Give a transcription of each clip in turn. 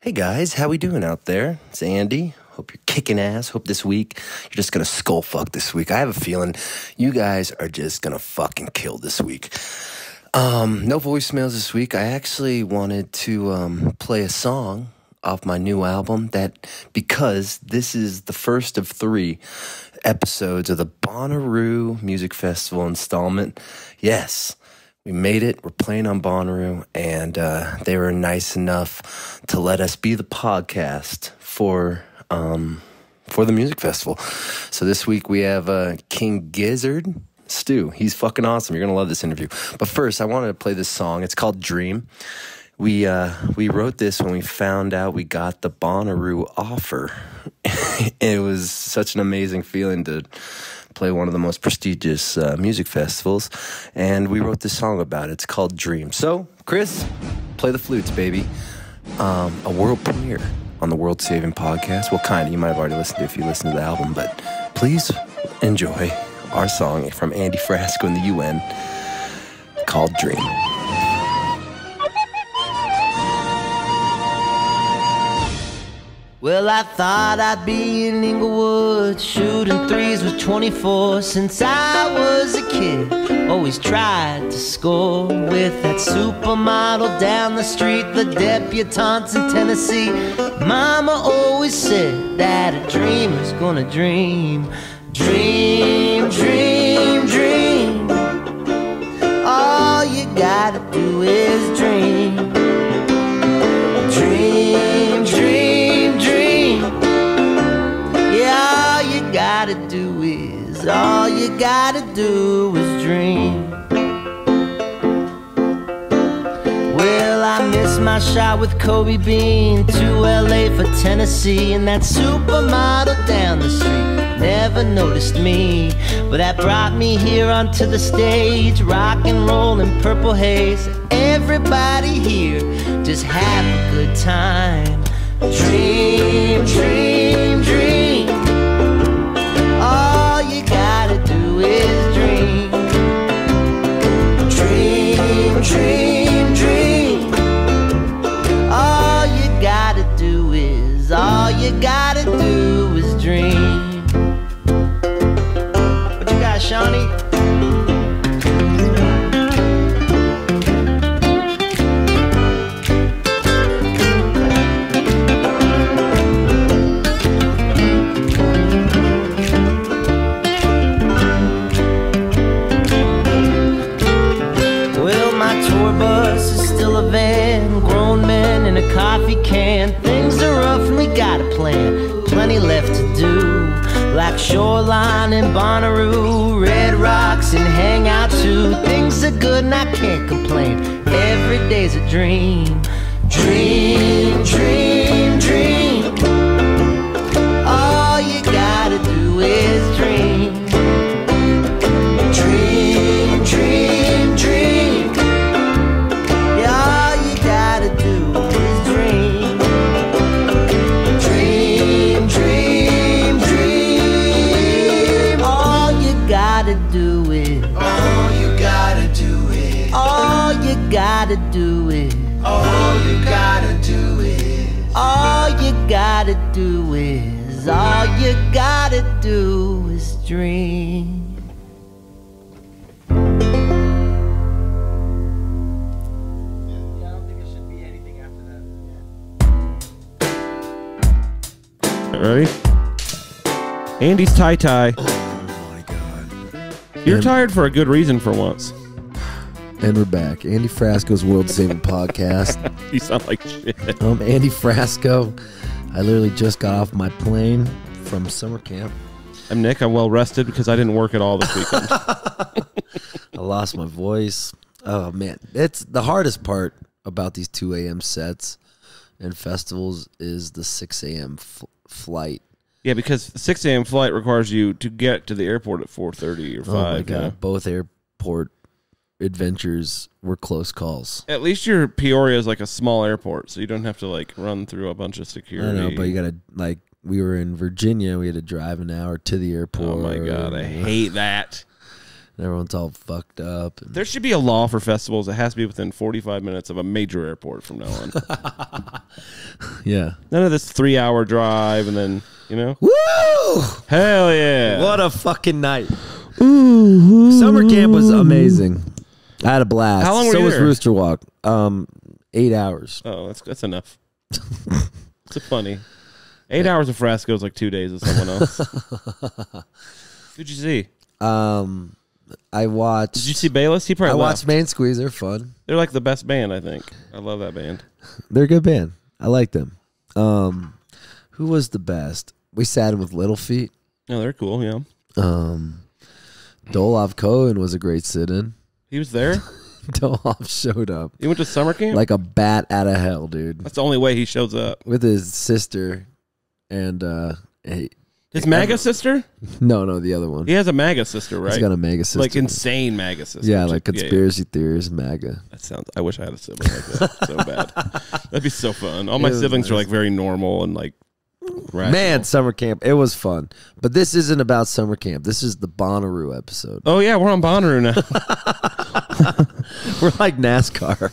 Hey guys, how we doing out there? It's Andy. Hope you're kicking ass. Hope this week you're just gonna skull fuck this week. I have a feeling you guys are just gonna fucking kill this week. Um, no voicemails this week. I actually wanted to um, play a song off my new album that because this is the first of three episodes of the Bonnaroo Music Festival installment. Yes, we made it. We're playing on Bonnaroo, and uh, they were nice enough to let us be the podcast for um, for the music festival. So this week we have uh, King Gizzard. Stu, he's fucking awesome. You're gonna love this interview. But first, I wanted to play this song. It's called Dream. We uh, we wrote this when we found out we got the Bonnaroo offer. it was such an amazing feeling to play one of the most prestigious uh, music festivals, and we wrote this song about it. It's called Dream. So, Chris, play the flutes, baby. Um, a world premiere on the World Saving Podcast. Well, kind of. You might have already listened to if you listen to the album, but please enjoy our song from Andy Frasco and the UN called Dream. Well, I thought I'd be in Inglewood shooting threes with 24 since I was a kid. Always tried to score with that supermodel down the street, the debutantes in Tennessee. Mama always said that a dreamer's gonna dream. Dream, dream, dream. All you gotta do is dream. Dream, all you gotta do is dream. Well, I missed my shot with Kobe Bean to LA for Tennessee, and that supermodel down the street never noticed me. But that brought me here onto the stage, rock and roll in purple haze. Everybody here just have a good time. Dream, dream, dream. Shoreline and Bonnaroo, Red Rocks and hang out too. Things are good and I can't complain. Every day's a dream. Dream, dream, dream. Andy's tie tie. Oh my god. You're And- tired for a good reason for once. And we're back. Andy Frasco's World Saving Podcast. You sound like shit. I'm Andy Frasco. I literally just got off my plane from summer camp. I'm Nick. I'm well rested because I didn't work at all this weekend. I lost my voice. Oh man, it's the hardest part about these 2 a.m. sets and festivals is the 6 a.m. F- flight. Yeah, because 6 a.m. flight requires you to get to the airport at 4:30 or 5. Oh my you god, know? both airport adventures were close calls. At least your Peoria is like a small airport, so you don't have to like run through a bunch of security. I know, but you gotta like we were in Virginia. We had to drive an hour to the airport. oh my god, I hate that. Everyone's all fucked up. There should be a law for festivals. It has to be within 45 minutes of a major airport from now on. yeah. None of this three hour drive and then, you know? Woo! Hell yeah. What a fucking night. Ooh, Summer camp was amazing. I had a blast. How long were so you was there? Rooster Walk. Um, eight hours. Oh, that's that's enough. it's funny. Eight hours of Frasco is like two days of someone else. Who'd you see? Um, I watched. Did you see Bayliss? He probably I left. watched Main Squeeze. They're fun. They're like the best band, I think. I love that band. They're a good band. I like them. Um, who was the best? We sat in with Little Feat. No, they're cool. Yeah, Um, Dolov Cohen was a great sit-in. he was there. Dolov showed up He went to summer camp. like a bat out of hell, dude, that's the only way he shows up. with his sister and uh, he, His MAGA sister. no, no, the other one. He has a MAGA sister, right? He's got a mega sister. like insane MAGA sister. yeah, like conspiracy theories, MAGA. That sounds. I wish I had a sibling like that so bad. That'd be so fun. All my It was siblings are nice. like very normal and like. Rational. Man, summer camp, it was fun. But this isn't about summer camp. This is the Bonnaroo episode. Oh yeah, we're on Bonnaroo now. We're like NASCAR.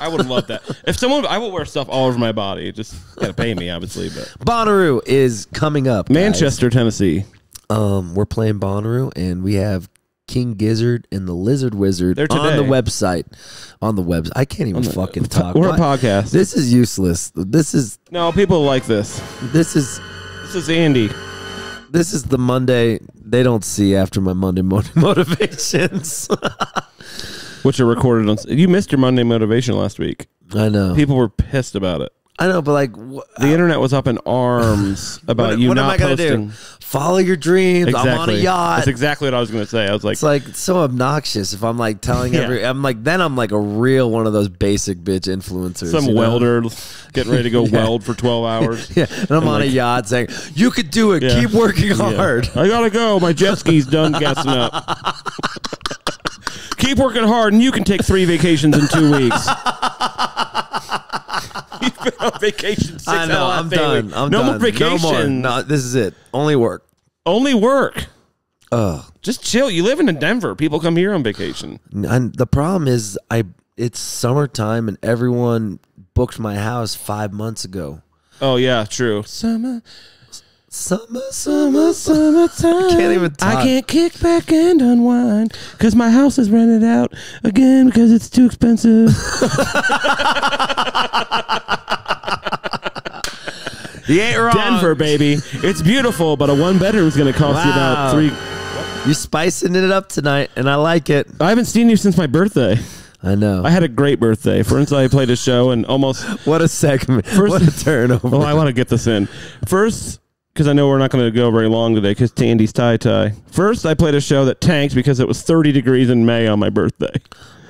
I would love that. If someone, I will wear stuff all over my body. Just gotta pay me, obviously. But Bonnaroo is coming up. guys. Manchester, Tennessee. Um, we're playing Bonnaroo, and we have King Gizzard and the Lizard Wizard on the website. On the website, I can't even fucking talk. We're a podcast. This is useless. This is No, people like this. this is This is Andy. this is the Monday they don't see after my Monday mo- motivations. which are recorded on. You missed your Monday motivation last week. I know. People were pissed about it. I know, but like, wh- The internet was up in arms about what, you what not am I gonna posting. do? Follow your dreams. Exactly. I'm on a yacht. That's exactly what I was going to say. I was like, It's like so obnoxious if I'm like telling Yeah. every. I'm like then I'm like a real one of those basic bitch influencers. some know? welder getting ready to go weld for 12 hours. Yeah, and I'm on a yacht saying, "You could do it. Yeah. Keep working Yeah. hard." I gotta go. My jet ski's done gassing up. Keep working hard, and you can take three vacations in two weeks. You've been on vacation six I know. I'm done. I'm no done. more vacation. No more. No, this is it. Only work. Only work. Ugh. Just chill. You live in Denver. People come here on vacation. And the problem is, I it's summertime and everyone booked my house five months ago. Oh yeah, true. Summer, Summer, summer, summertime. I can't even I can't kick back and unwind because my house is rented out again because it's too expensive. You ain't wrong. Denver, baby. It's beautiful, but a one bedroom is going to cost you Wow. about three. You're spicing it up tonight, and I like it. I haven't seen you since my birthday. I know. I had a great birthday. For instance, I played a show and almost. what a segment. First- what a turnover. Oh, I want to get this in first because I know we're not going to go very long today because Tandy's tie tie. First, I played a show that tanked because it was 30 degrees in May on my birthday.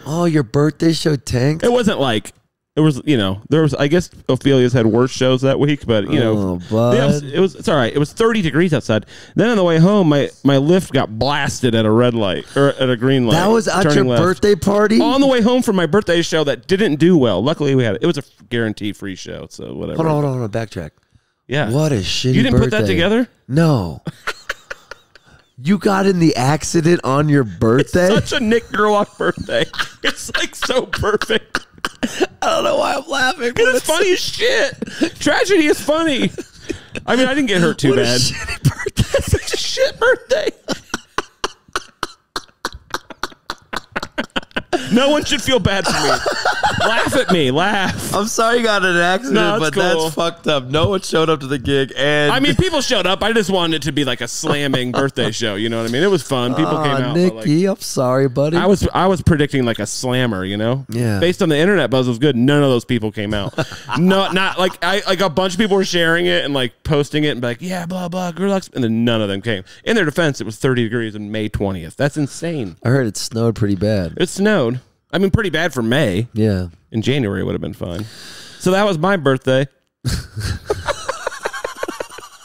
oh, your birthday show tanked. It wasn't like it was, you know, there was. I guess Ophelia's had worse shows that week, but you know, Oh, bud. the ups- it was. It's all right. It was 30 degrees outside. Then on the way home, my my Lyft got blasted at a red light or at a green light. That was at your left. birthday party. On the way home from my birthday show that didn't do well. Luckily, we had it. It was a guarantee free show, so whatever. hold on, hold on, hold on. Backtrack. Yeah. What a shitty. You didn't put that together? No. you got in the accident on your birthday. Such a Nick Gerlach birthday. It's like so perfect. I don't know why I'm laughing. but It's funny as shit. Tragedy is funny. I mean, I didn't get hurt too What a bad. shitty birthday. Such a shit birthday. No one should feel bad for me. Laugh at me. Laugh. I'm sorry you got in an accident, No, it's but cool. that's fucked up. No one showed up to the gig, and I mean, people showed up. I just wanted it to be like a slamming birthday show. You know what I mean? It was fun. People came Aw, out. but, like, Nikki, I'm sorry, buddy. I was I was predicting like a slammer, you know. Yeah. Based on the internet buzz it was good. None of those people came out. no, not like I like a bunch of people were sharing it and like posting it and be like, yeah, blah blah, Gerlach's, and then none of them came. In their defense, it was 30 degrees on May 20th. That's insane. I heard it snowed pretty bad. It snowed. I mean, pretty bad for May. Yeah. In January, it would have been fine. So that was my birthday. this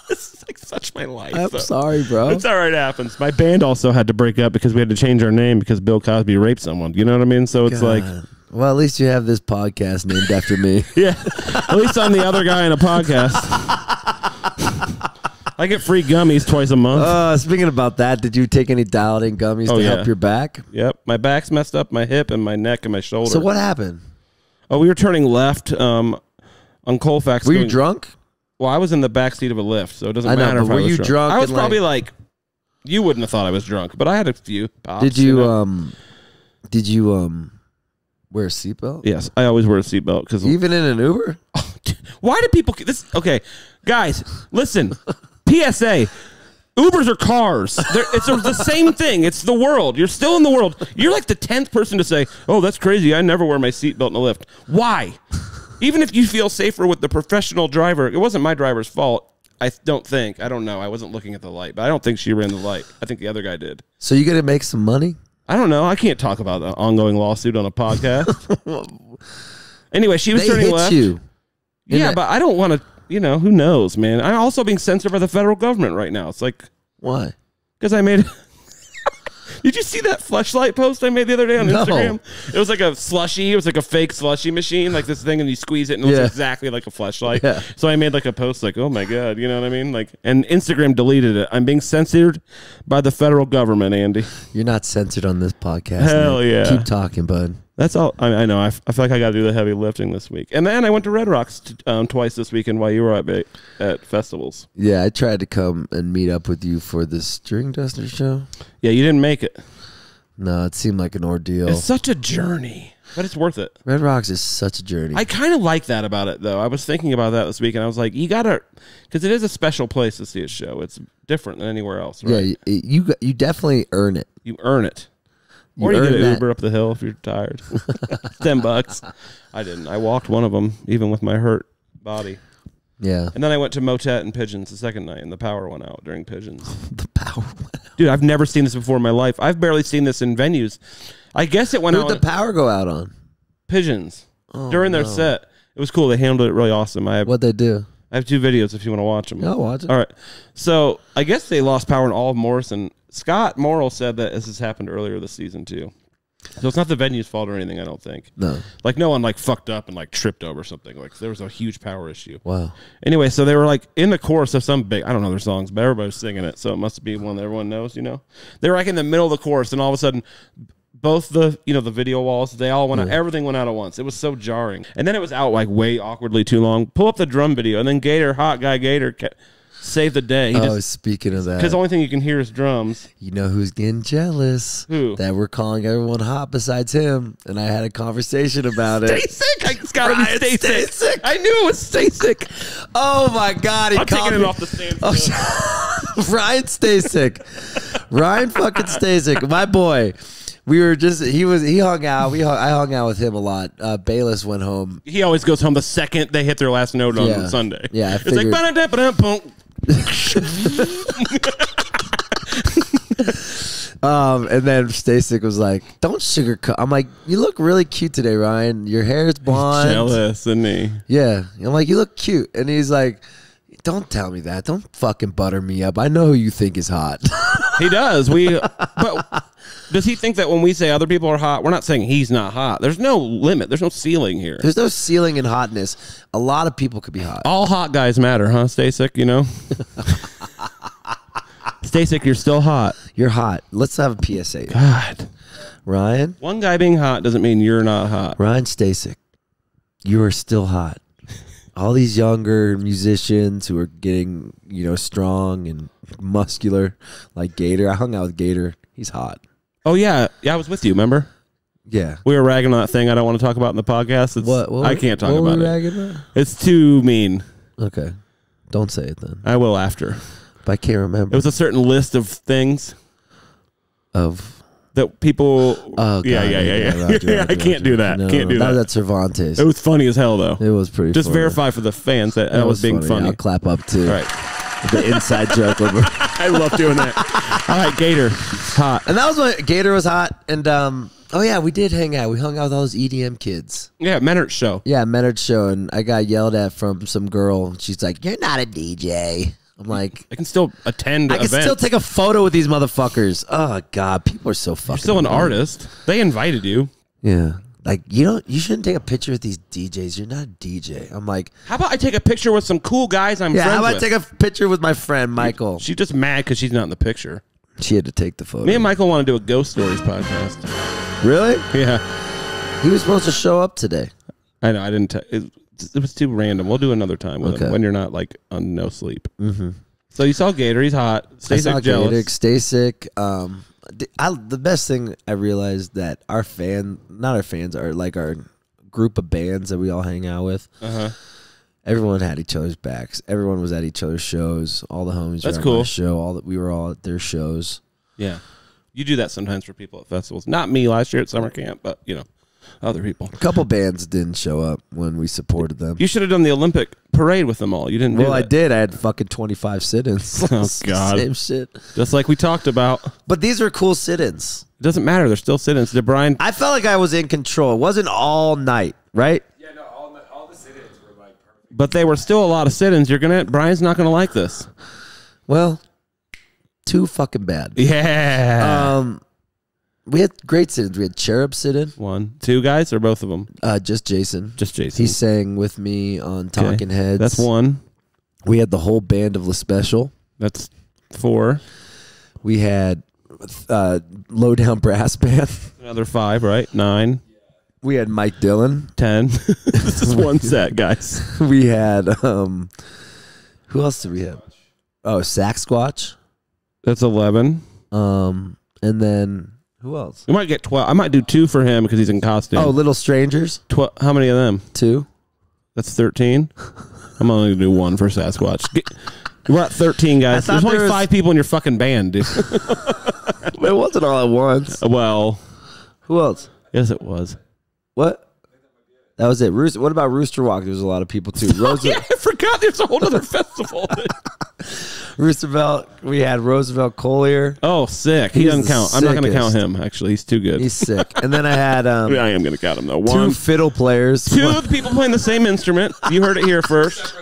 is like such my life. I'm though. sorry, bro. It's all right. It happens. My band also had to break up because we had to change our name because Bill Cosby raped someone. You know what I mean? So it's like, well, at least you have this podcast named after me. yeah. At least I'm the other guy in a podcast. I get free gummies twice a month. Uh, speaking about that, did you take any dialed-in gummies Oh, to yeah. help your back? yep, my back's messed up, my hip and my neck and my shoulder. So what happened? Oh, we were turning left um, on Colfax. Were you drunk? Well, I was in the back seat of a Lyft, so it doesn't I know, matter were I was you drunk. drunk I was probably like, you wouldn't have thought I was drunk, but I had a few. Pops, Did you, know? um? Did you um? Wear a seatbelt? Yes, I always wear a seatbelt because Even in an Uber? Why do people this? Okay, guys, listen. PSA. Ubers are cars. They're, it's the same thing. It's the world. You're still in the world. You're like the tenth person to say, "Oh, that's crazy. I never wear my seatbelt in a Lyft." Why? Even if you feel safer with the professional driver, it wasn't my driver's fault. I don't think. I don't know. I wasn't looking at the light, but I don't think she ran the light. I think the other guy did. So you gonna make some money? I don't know. I can't talk about the ongoing lawsuit on a podcast. anyway, she was They turning hit left. you. Yeah, but I don't want to. You know, who knows, man? I'm also being censored by the federal government right now. It's like Why? because I made. Did you see that flashlight post I made the other day on No. Instagram? It was like a slushy. It was like a fake slushy machine, like this thing, and you squeeze it, and it looks exactly like a flashlight. Yeah. So I made like a post, like, "Oh my god," you know what I mean? Like, and Instagram deleted it. I'm being censored by the federal government, Andy. You're not censored on this podcast. Hell man. yeah. Keep talking, bud. That's all. I, I know. I, f- I feel like I got to do the heavy lifting this week, and then I went to Red Rocks t- um, twice this weekend while you were at ba- at festivals. Yeah, I tried to come and meet up with you for the string duster show. Yeah, you didn't make it. No, it seemed like an ordeal. It's such a journey, but it's worth it. Red Rocks is such a journey. I kind of like that about it, though. I was thinking about that this week, and I was like, you gotta, because it is a special place to see a show. It's different than anywhere else, right? Yeah, you you, you definitely earn it. You earn it. You or you get an. Uber up the hill if you're tired. Ten bucks. I didn't. I walked one of them, even with my hurt body. Yeah, And then I went to Motet and Pigeons the second night, and the power went out during Pigeons. the power. Dude, I've never seen this before in my life. I've barely seen this in venues. I guess it went Who out did in the power go out on? Pigeons oh, during their set. It was cool. They handled it really awesome. I have, What they do? I have two videos if you want to watch them. I'll watch it. All right. So I guess they lost power in all of Morrison. Scott Morrill said that this has happened earlier this season too. So it's not the venue's fault or anything. I don't think. No. Like no one like fucked up and like tripped over something. Like there was a huge power issue. Wow. Anyway, so they were like in the chorus of some big, I don't know their songs, but everybody was singing it. So it must be one that everyone knows, you know? They were like in the middle of the chorus and all of a sudden, both the, you know, the video walls, they all went out, everything went out at once. It was so jarring. And then it was out like way awkwardly too long. Pull up the drum video and then Gator, hot guy Gator, saved the day. He oh, just, speaking of that, because the only thing you can hear is drums. you know who's getting jealous? Who? That we're calling everyone hot besides him, and I had a conversation about Stay it. sick. I, it's gotta be stay, stay sick. sick. I knew it was stay sick. Oh my God! He I'm taking me. it off the stand. Oh, Ryan Stasik. Ryan fucking Stasik, my boy. We were just he was he hung out. We hung, I hung out with him a lot. Uh, Bayliss went home. He always goes home the second they hit their last note on Yeah. Sunday. Yeah, I it's like figured-. Um, and then Stasik was like, "Don't sugarcoat." I'm like, "You look really cute today, Ryan. Your hair is blonde." jealous, isn't he? Yeah, I'm like, "You look cute," and he's like, "Don't tell me that. Don't fucking butter me up. I know who you think is hot." He does. We, but does he think that when we say other people are hot, we're not saying he's not hot? There's no limit. There's no ceiling here. There's no ceiling in hotness. A lot of people could be hot. All hot guys matter, huh? Stay sick, you know. Stay sick. You're still hot. You're hot. Let's have a PSA. God, Ryan, one guy being hot doesn't mean you're not hot. Ryan Stasik, you are still hot. All these younger musicians who are getting, you know, strong and muscular, like Gator. I hung out with Gator. He's hot. Oh yeah, yeah. I was with you. Remember? Yeah. We were ragging on that thing I don't want to talk about in the podcast. It's, What? what I can't talk about it. about? It's too mean. Okay. Don't say it then. I will after. But I can't remember, It was a certain list of things of that people. oh yeah, God, yeah, yeah, yeah. Roger, Yeah, Roger, I can't do that. No, can't do that. That's Cervantes. It was funny as hell though. It was pretty. Just funny. verify for the fans that that, was, being funny. I'll clap up too. All right, The inside joke. over- I love doing that. All right, Gator, hot. And that was when Gator was hot. And um, oh yeah, we did hang out. We hung out with all those EDM kids. Yeah, Menert show. Yeah, Menard show, and I got yelled at from some girl. She's like, "You're not a DJ." I'm like, I can still attend I can events. still take a photo with these motherfuckers. Oh God, people are so fucking. You're still an annoying. artist. They invited you. Yeah, like you don't you shouldn't take a picture with these DJs. You're not a DJ. I'm like, How about I take a picture with some cool guys I'm yeah, friends how about I take a picture with my friend Michael? She's just mad because she's not in the picture. She had to take the photo. Me and Michael want to do a ghost stories podcast. really? Yeah, He was supposed to show up today. I know. I didn't. It, it was too random. We'll do another time with him when you're not like on no sleep. Mm-hmm. So you saw Gator. He's hot. Stay I sick. Gator, stay sick. Um, I, the best thing I realized that our fan, not our fans, are like our group of bands that we all hang out with. Uh-huh. Everyone had each other's backs. Everyone was at each other's shows. All the homies That's were at cool. show. All that we were all at their shows. Yeah, you do that sometimes for people at festivals. Not me last year at summer camp, but you know, other people. A couple bands didn't show up when we supported them. You should have done the Olympic parade with them all. You didn't. well, do I did. I had fucking twenty five sit-ins. Oh, God. same shit. Just like we talked about. But these are cool sit-ins. It doesn't matter. They're still sit-ins. Did Brian? I felt like I was in control. It wasn't all night, right? Yeah, no. All the, all the sit-ins were like perfect. But they were still a lot of sit-ins. You're gonna. Brian's not gonna like this. Well, too fucking bad. Yeah. Um, we had great sit-ins. We had Cherub sit-in. One, two guys, or both of them? Uh, just Jason. Just Jason. He sang with me on Okay. Talking Heads. That's one. We had the whole band of La Special. That's four. We had uh, Low Down Brass Band. Another five, right? Nine, We had Mike Dillon. ten. this is one set, guys. We had um, who else did we have? Oh, Sasquatch. That's eleven. Um, and then who else? We might get twelve. I might do two for him because he's in costume. Oh, Little Strangers. Twe- how many of them? Two. That's thirteen. I'm only gonna do one for Sasquatch. Get- We're at thirteen guys. There's only there was- five people in your fucking band, dude. It wasn't all at once. well, Who else? yes, it was. What? That was it. Rooster. What about Rooster Walk? There was a lot of people too. Oh, Roosevelt, yeah, I forgot. There's a whole other festival. Roosevelt. We had Roosevelt Collier. oh, sick. He He's doesn't the count. I'm not gonna count sickest. him. Actually, he's too good. He's sick. And then I had um, I am gonna count him though. two One, fiddle players. two of the people playing the same instrument. You heard it here first.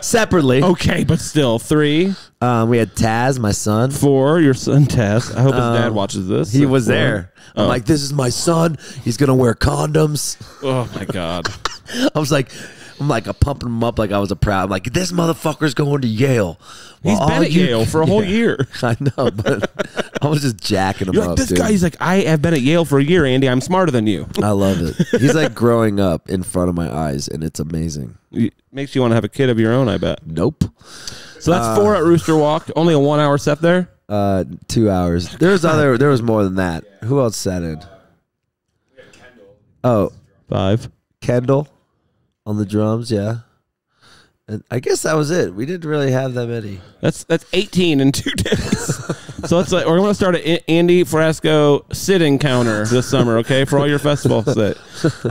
separately. Okay, but still three, Um, we had Taz, my son. four. Your son Taz. I hope his dad watches this. He was there. I'm Oh. like, this is my son. He's gonna wear condoms. Oh my god. I was like, I'm like, I'm pumping him up like I was a proud. I'm like, this motherfucker's going to Yale. He's Well, been at you- Yale for a whole Yeah. year. I know, but I was just jacking him You're up. like this dude. guy. He's like, I have been at Yale for a year, Andy. I'm smarter than you. I love it. He's like growing up in front of my eyes, and it's amazing. It Makes you want to have a kid of your own. I bet. Nope. So that's four at Rooster Walk. Only a one hour set there. Uh, two hours. There was other. There was more than that. Who else sat in? Oh, Five. Kendall on the drums. Yeah. And I guess that was it. We didn't really have that many. That's that's 18 in two days. So let's like we're going to start an Andy Frasco sitting counter this summer. Okay, for all your festival set.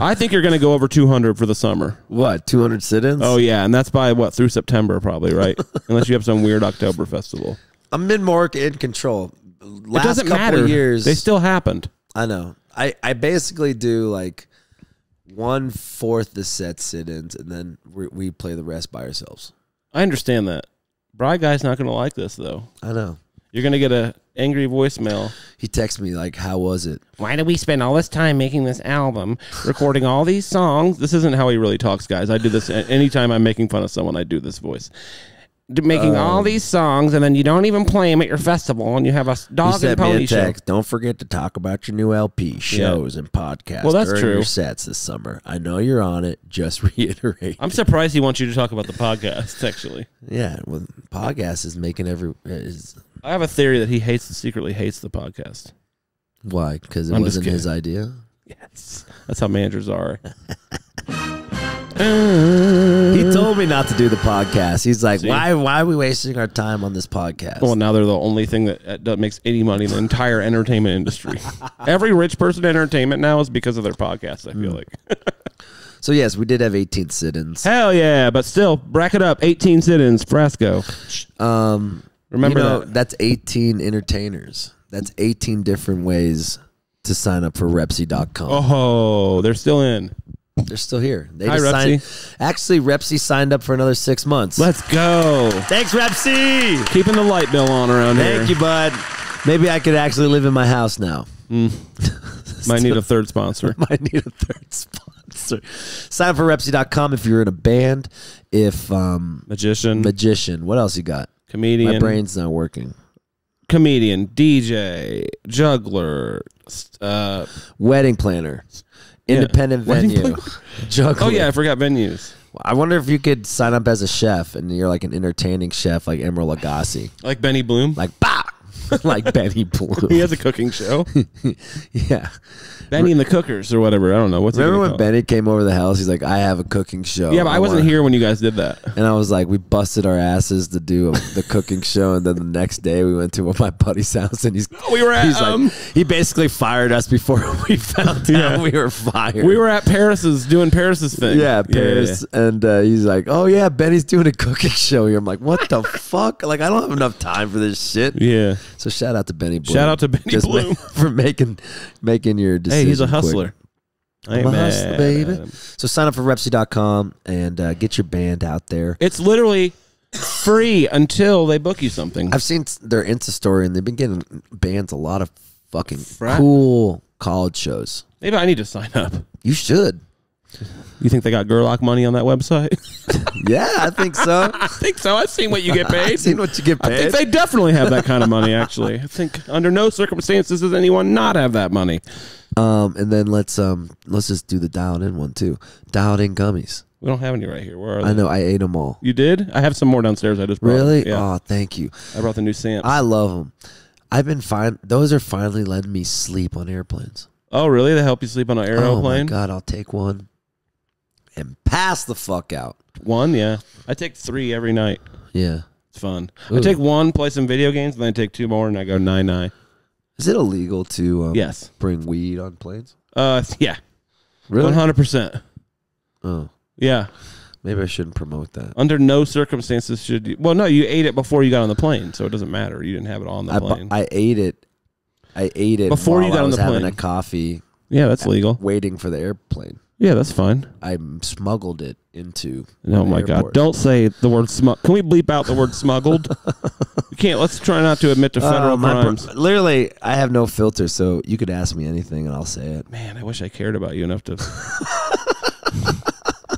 I think you're going to go over 200 for the summer. What? Two hundred sit-ins. Oh yeah, and that's by what through September probably, right? Unless you have some weird October festival. I'm in more in control. Last it doesn't couple matter. years, They still happened. I know. I I basically do like one fourth the set sit-ins, and then we, we play the rest by ourselves. I understand that. Bry guy's not going to like this though. I know. You're going to get a angry voicemail. He texts me like, "How was it?" Why did we spend all this time making this album, recording all these songs? This isn't how he really talks, guys. I do this anytime I'm making fun of someone. I do this voice. Making uh, all these songs, and then you don't even play them at your festival, and you have a dog and pony show. Don't forget to talk about your new LP, shows, and podcasts. Well, that's true. Your sets this summer. I know you're on it. Just reiterate. I'm surprised he wants you to talk about the podcast. Actually, yeah, well, podcast is making every is I have a theory that he hates, secretly hates the podcast. why because it I'm just wasn't his idea. Yes, that's how managers are. He told me not to do the podcast. He's like, See? "Why? Why are we wasting our time on this podcast?" Well, now they're the only thing that, that makes any money in the entire entertainment industry. Every rich person in entertainment now is because of their podcast. I feel Hmm. like. so yes, we did have 18 sit-ins. Hell yeah, but still, bracket up. 18 sit-ins, Frasco. Um, Remember you know, that. that's 18 entertainers. That's 18 different ways to sign up for Repsy.com. Oh, they're still in. They're still here. They Hi, just Repsy. signed. Actually, Repsy signed up for another six months. Let's go. Thanks, Repsy. Keeping the light bill on around here. Thank you, bud. Maybe I could actually live in my house now. Mm. Might need a third sponsor. might need a third sponsor. Sign up for Repsy.com if you're in a band. If um Magician, magician, what else you got? Comedian, My brain's not working. comedian, DJ, juggler. Uh, Wedding planner, Yeah. independent Wedding venue, planner? juggler. oh yeah, I forgot venues. I wonder if you could sign up as a chef and you're like an entertaining chef, like Emeril Lagasse, Like Benny Bloom. like bah, like Benny Blue. he has a cooking show. yeah. Benny and the Cookers or whatever. I don't know. What's it Remember when call? Benny came over the house? He's like, I have a cooking show. Yeah, but I wasn't wanna- here when you guys did that. And I was like, we busted our asses to do the cooking show, and then the next day we went to my buddy's house, and he's We were at, he's um, like he basically fired us before we found out Yeah. we were fired. We were at Paris's doing Paris's thing. yeah, Paris, and uh, he's like, oh yeah, Benny's doing a cooking show here. I'm like, what the fuck? Like, I don't have enough time for this shit. Yeah. So shout out to Benny. Bloom. Shout out to Benny Just Bloom. for making making your decision. Hey, he's a hustler. I I'm a hustler, baby. So sign up for Repsy.com and uh, get your band out there. It's literally free until they book you something. I've seen their Insta story, and they've been getting bands a lot of fucking Frat- cool college shows. Maybe I need to sign up. You should. You think they got Gerlach money on that website? Yeah, I think so. I think so. I've seen what you get paid. I've seen what you get I think paid. they definitely have that kind of money. Actually, I think under no circumstances does anyone not have that money. Um, and then let's um let's just do the dialed in one too. Dialed in gummies. We don't have any right here. Where are they? I know I ate them all. You did? I have some more downstairs. I just brought. Really? Yeah. Oh, thank you. I brought the new Samps. I love them. I've been fine. Those are finally letting me sleep on airplanes. oh, really? They help you sleep on an airplane? Oh my god, I'll take one and pass the fuck out. One, yeah. I take three every night. Yeah. It's fun. Ooh. I take one, play some video games, and then I take two more, and I go nine nine. Is it illegal to um, Yes. bring weed on planes? Uh, yeah. Really? One hundred percent. Oh, Yeah. maybe I shouldn't promote that. Under no circumstances should you. Well, no, you ate it before you got on the plane, so it doesn't matter. You didn't have it on the I, plane. I ate it. I ate it Before you got on the having plane. a coffee, yeah, that's legal. waiting for the airplane. Yeah, that's fine. I smuggled it into. Oh my god! Don't say the word smug. Can we bleep out the word smuggled? we can't. Let's try not to admit to federal Uh, my br- crimes. literally, I have no filter, so you could ask me anything and I'll say it. Man, I wish I cared about you enough to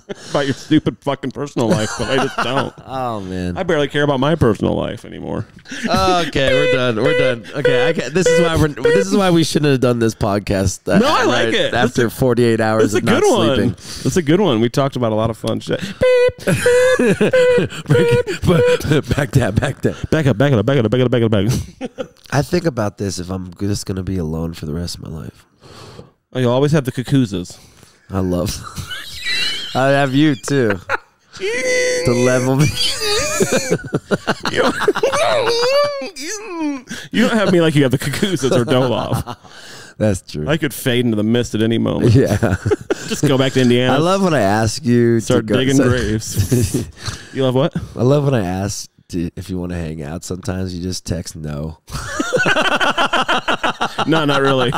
about your stupid fucking personal life, but I just don't. Oh man. I barely care about my personal life anymore. okay, we're done. We're done. Okay, I ca this is why we're. This is why we shouldn't have done this podcast. uh, No, I like it. After a- 48 hours That's a of not one. sleeping. That's a good one. We talked about a lot of fun shit. back that, back that. Back up, back up, back up, back up, back up, back up. I think about this if I'm just gonna be alone for the rest of my life. Oh, you always have the cuckoozes. I love. I have you too. To level me. you don't have me like you have the cuckoozes or Dolov. That's true. I could fade into the mist at any moment. yeah. Just go back to Indiana. I love when I ask you start go, digging so- graves. you love what? I love when I ask to, if you want to hang out. Sometimes you just text no. No, not really.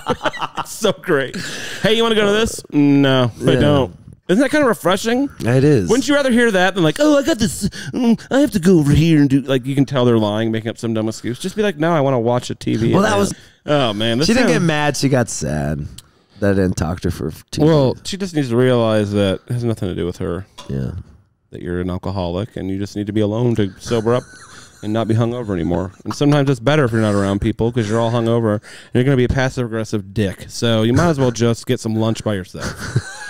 it's so great. Hey, you want to go to this? No, I Yeah. don't. Isn't that kind of refreshing? It is. Wouldn't you rather hear that than like, oh, I got this. mm, I have to go over here and do like you can tell they're lying, making up some dumb excuse. Just be like, no, I want to watch a TV. Well, that event." was- Oh man, this She didn't get sounds- mad. She got sad that I didn't talk to her for two Well, she just needs to realize that it has nothing to do with her. Yeah. That you're an alcoholic and you just need to be alone to sober up and not be hungover anymore. And sometimes it's better if you're not around people because you're all hungover and you're going to be a passive aggressive dick. So you might as well just get some lunch by yourself.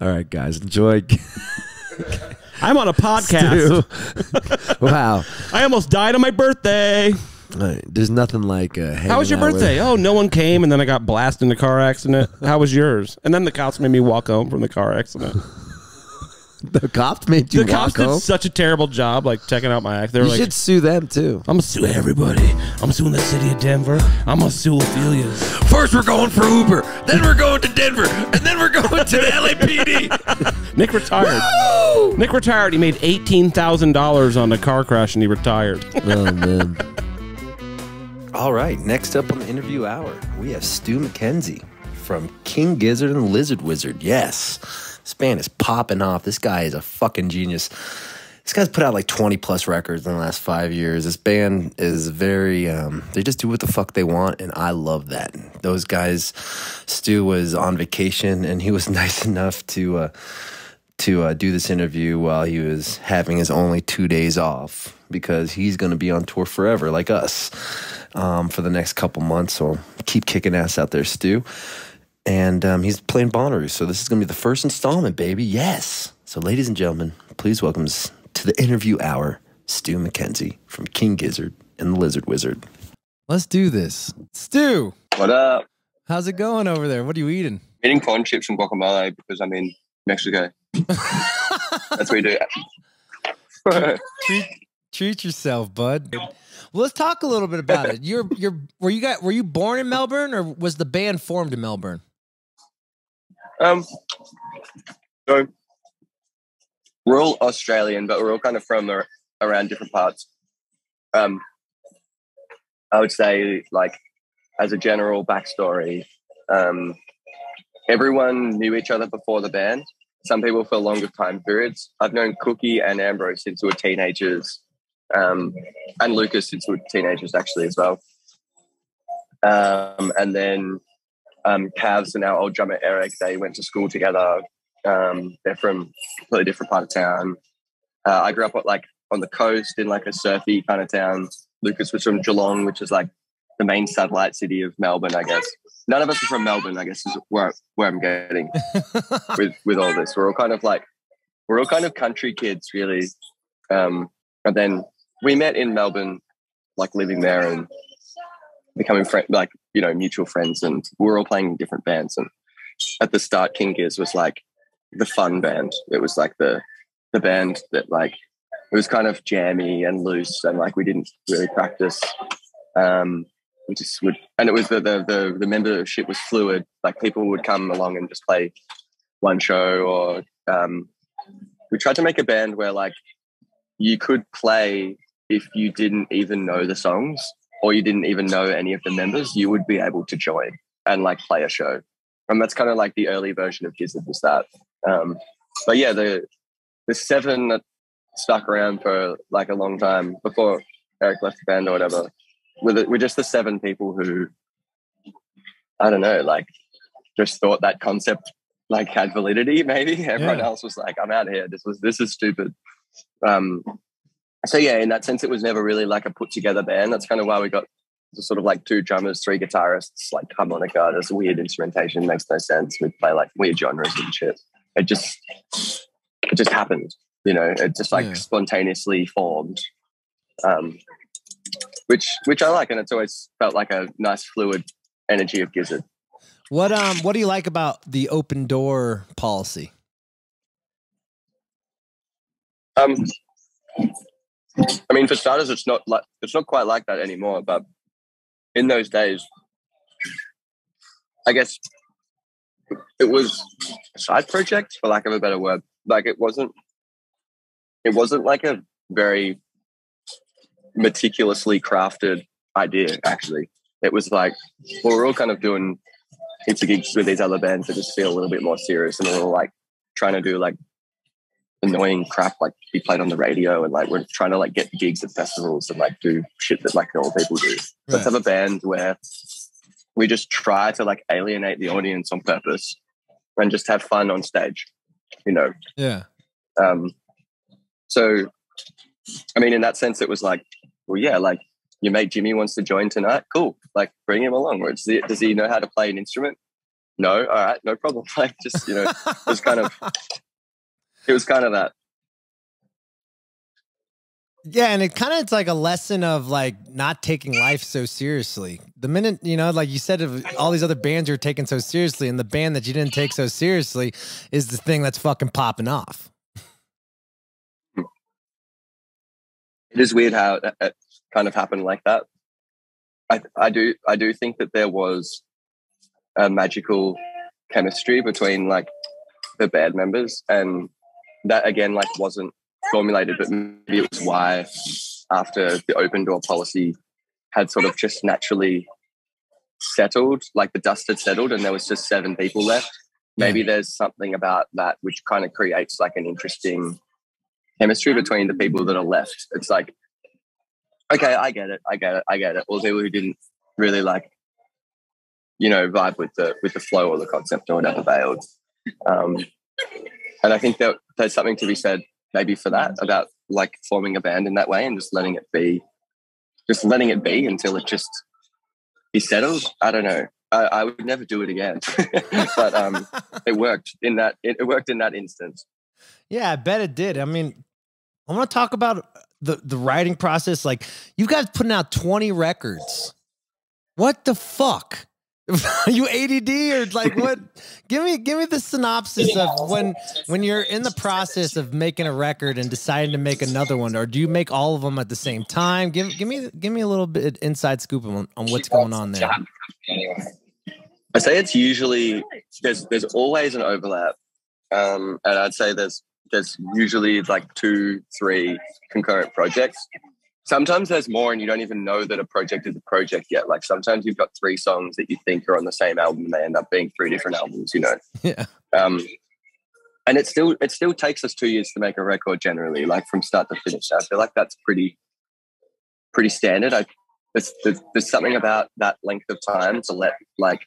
All right, guys. Enjoy. I'm on a podcast. wow. I almost died on my birthday. Right, There's nothing like uh, How was your out with- birthday? Oh, no one came, and then I got blasted in a car accident. How was yours? And then the cops made me walk home from the car accident. The cops made you the walk did home. such a terrible job, like checking out my act. They were You like, should sue them too. "I'm gonna sue everybody. I'm suing the city of Denver. I'm gonna sue Ophelia's." First, we're going for Uber. Then we're going to Denver, and then we're going to the LAPD. Nick retired. Nick retired. He made eighteen thousand dollars on the car crash, and he retired. oh man. All right, next up on the interview hour, we have Stu Mackenzie from King Gizzard and Lizard Wizard. Yes, this band is popping off. This guy is a fucking genius. This guy's put out like 20 plus records in the last five years. This band is very, um, they just do what the fuck they want, and I love that. Those guys, Stu was on vacation, and he was nice enough to, uh, to uh, do this interview while he was having his only two days off because he's going to be on tour forever, like us, um, for the next couple months. So keep kicking ass out there, Stu. And um, he's playing Bonnaroo. So this is going to be the first installment, baby. Yes. So, ladies and gentlemen, please welcome to the interview hour, Stu Mackenzie from King Gizzard and the Lizard Wizard. Let's do this. Stu, What up? how's it going over there? What are you eating? Eating corn chips and guacamole because I'm in Mexico. That's what we do. treat, treat yourself, bud. Well, let's talk a little bit about it. You're you're were you got were you born in Melbourne or was the band formed in Melbourne? Um, so we're all Australian, but we're all kind of from ar- around different parts. Um, I would say, like, as a general backstory, um, everyone knew each other before the band. Some people for longer time periods. I've known Cookie and Ambrose since we were teenagers, um, and Lucas since we were teenagers, actually, as well. Um, and then um, Cavs and our old drummer Eric, they went to school together. Um, they're from a completely different part of town. Uh, I grew up at, like on the coast in like a surfy kind of town. Lucas was from Geelong, which is like the main satellite city of Melbourne, I guess. None of us are from Melbourne, I guess, is where where I'm getting with with all this. We're all kind of like we're all kind of country kids, really. Um, and then we met in Melbourne, like living there and becoming friend, like you know, mutual friends, and we were all playing in different bands. And at the start, King Gizz was like the fun band. It was like the the band that like it was kind of jammy and loose, and like we didn't really practice. Um, we just would, and it was the the the, the membership was fluid. Like people would come along and just play one show, or um, we tried to make a band where like you could play if you didn't even know the songs or you didn't even know any of the members, you would be able to join and like play a show. And that's kind of like the early version of Gizzard was that. Um, but yeah, the the seven that stuck around for like a long time before Eric left the band or whatever. With it, we're just the seven people who, I don't know, like just thought that concept like had validity. Maybe everyone Yeah. else was like, "I'm out here. This was this is stupid." Um, so yeah, in that sense, it was never really like a put together band. That's kind of why we got the sort of like two drummers, three guitarists, like harmonica. There's weird instrumentation, makes no sense. We play like weird genres and shit. It just it just happened, you know. It just like Yeah. spontaneously formed, um, which which I like, and it's always felt like a nice fluid energy of Gizzard. What um what do you like about the open door policy? Um, I mean, for starters, it's not like it's not quite like that anymore. But in those days, I guess it was a side project, for lack of a better word. Like it wasn't, it wasn't like a very meticulously crafted idea. Actually, it was like well, we're all kind of doing heaps gigs with these other bands that just feel a little bit more serious, and we're like trying to do like annoying crap like be played on the radio and like we're trying to like get gigs at festivals and like do shit that like normal people do. Let's have a band where we just try to like alienate the audience on purpose and just have fun on stage, you know. Yeah. Um so I mean in that sense it was like, well yeah, like your mate Jimmy wants to join tonight, cool. Like bring him along. Or does he, does he know how to play an instrument? No, all right, no problem. Like just, you know, it was kind of it was kind of that. Yeah, and it kind of it's like a lesson of like not taking life so seriously. The minute you know, like you said, of all these other bands you're taking so seriously, and the band that you didn't take so seriously is the thing that's fucking popping off. it is weird how it, it kind of happened like that. I, I do I do think that there was a magical chemistry between like the band members, and that again like wasn't formulated, but maybe it was why after the open door policy had sort of just naturally settled, like the dust had settled, and there was just seven people left. Maybe there's something about that which kind of creates like an interesting chemistry between the people that are left. It's like, okay, I get it, I get it, I get it. All the people who didn't really like, you know, vibe with the with the flow or the concept or whatever bailed. Um, and I think that there's something to be said maybe for that about like forming a band in that way and just letting it be, just letting it be until it just is settled. I don't know. I, I would never do it again, but um, it worked in that. It, it worked in that instance. Yeah, I bet it did. I mean, I want to talk about the the writing process. Like, you guys putting out twenty records. What the fuck? Are you ADD or like what? give me give me the synopsis of when when you're in the process of making a record and deciding to make another one, or do you make all of them at the same time? Give give me give me a little bit inside scoop on, on what's going on there. I say it's usually there's there's always an overlap, um, and I'd say there's there's usually like two, three concurrent projects. Sometimes there's more, and you don't even know that a project is a project yet. Like sometimes you've got three songs that you think are on the same album, and they end up being three different albums. You know. Yeah. Um, and it still it still takes us two years to make a record generally, like from start to finish. I feel like that's pretty pretty standard. I there's, there's, there's something about that length of time to let like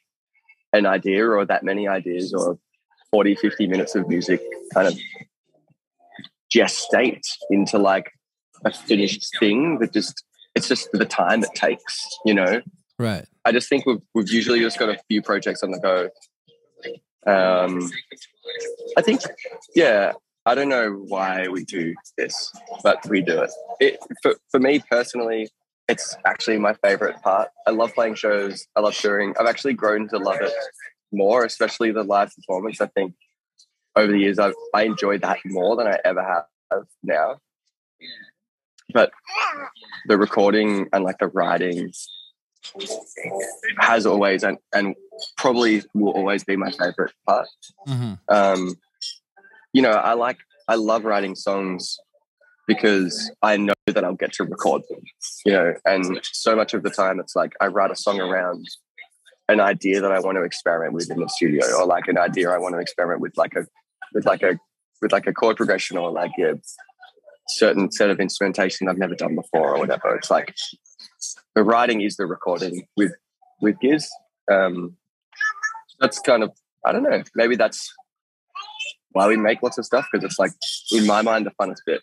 an idea or that many ideas or 40 50 minutes of music kind of gestate into like a finished thing that just it's just the time it takes you know? Right. i just think we've, we've usually just got a few projects on the go. Um i think yeah i don't know why we do this but we do it, it for, for me personally it's actually my favorite part. I love playing shows. I love touring. I've actually grown to love it more especially the live performance. I think over the years I've, i enjoy that more than i ever have now but the recording and like the writing has always and, and probably will always be my favorite part Mhm. um you know i like i love writing songs because i know that i'll get to record them you know and so much of the time it's like i write a song around an idea that i want to experiment with in the studio or like an idea i want to experiment with like a with like a with like a chord progression or like a certain set of instrumentation i've never done before or whatever it's like the writing is the recording with with Gizz um that's kind of i don't know maybe that's why we make lots of stuff because it's like in my mind the funnest bit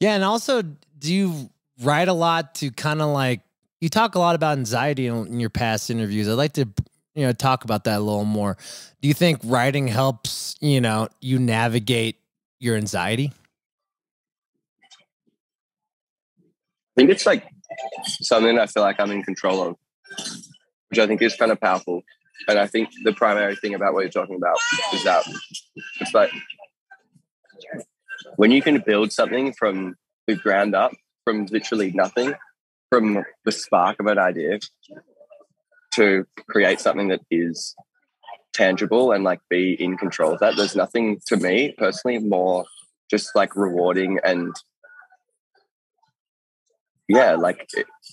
Yeah, and also, do you write a lot to kind of like you talk a lot about anxiety in, your past interviews? I'd like to you know talk about that a little more. Do you think writing helps you know you navigate your anxiety? Think it's like something I feel like I'm in control of, which I think is kind of powerful. And I think the primary thing about what you're talking about is that it's like when you can build something from the ground up, from literally nothing, from the spark of an idea to create something that is tangible and like be in control of that. There's nothing to me personally more just like rewarding and yeah, like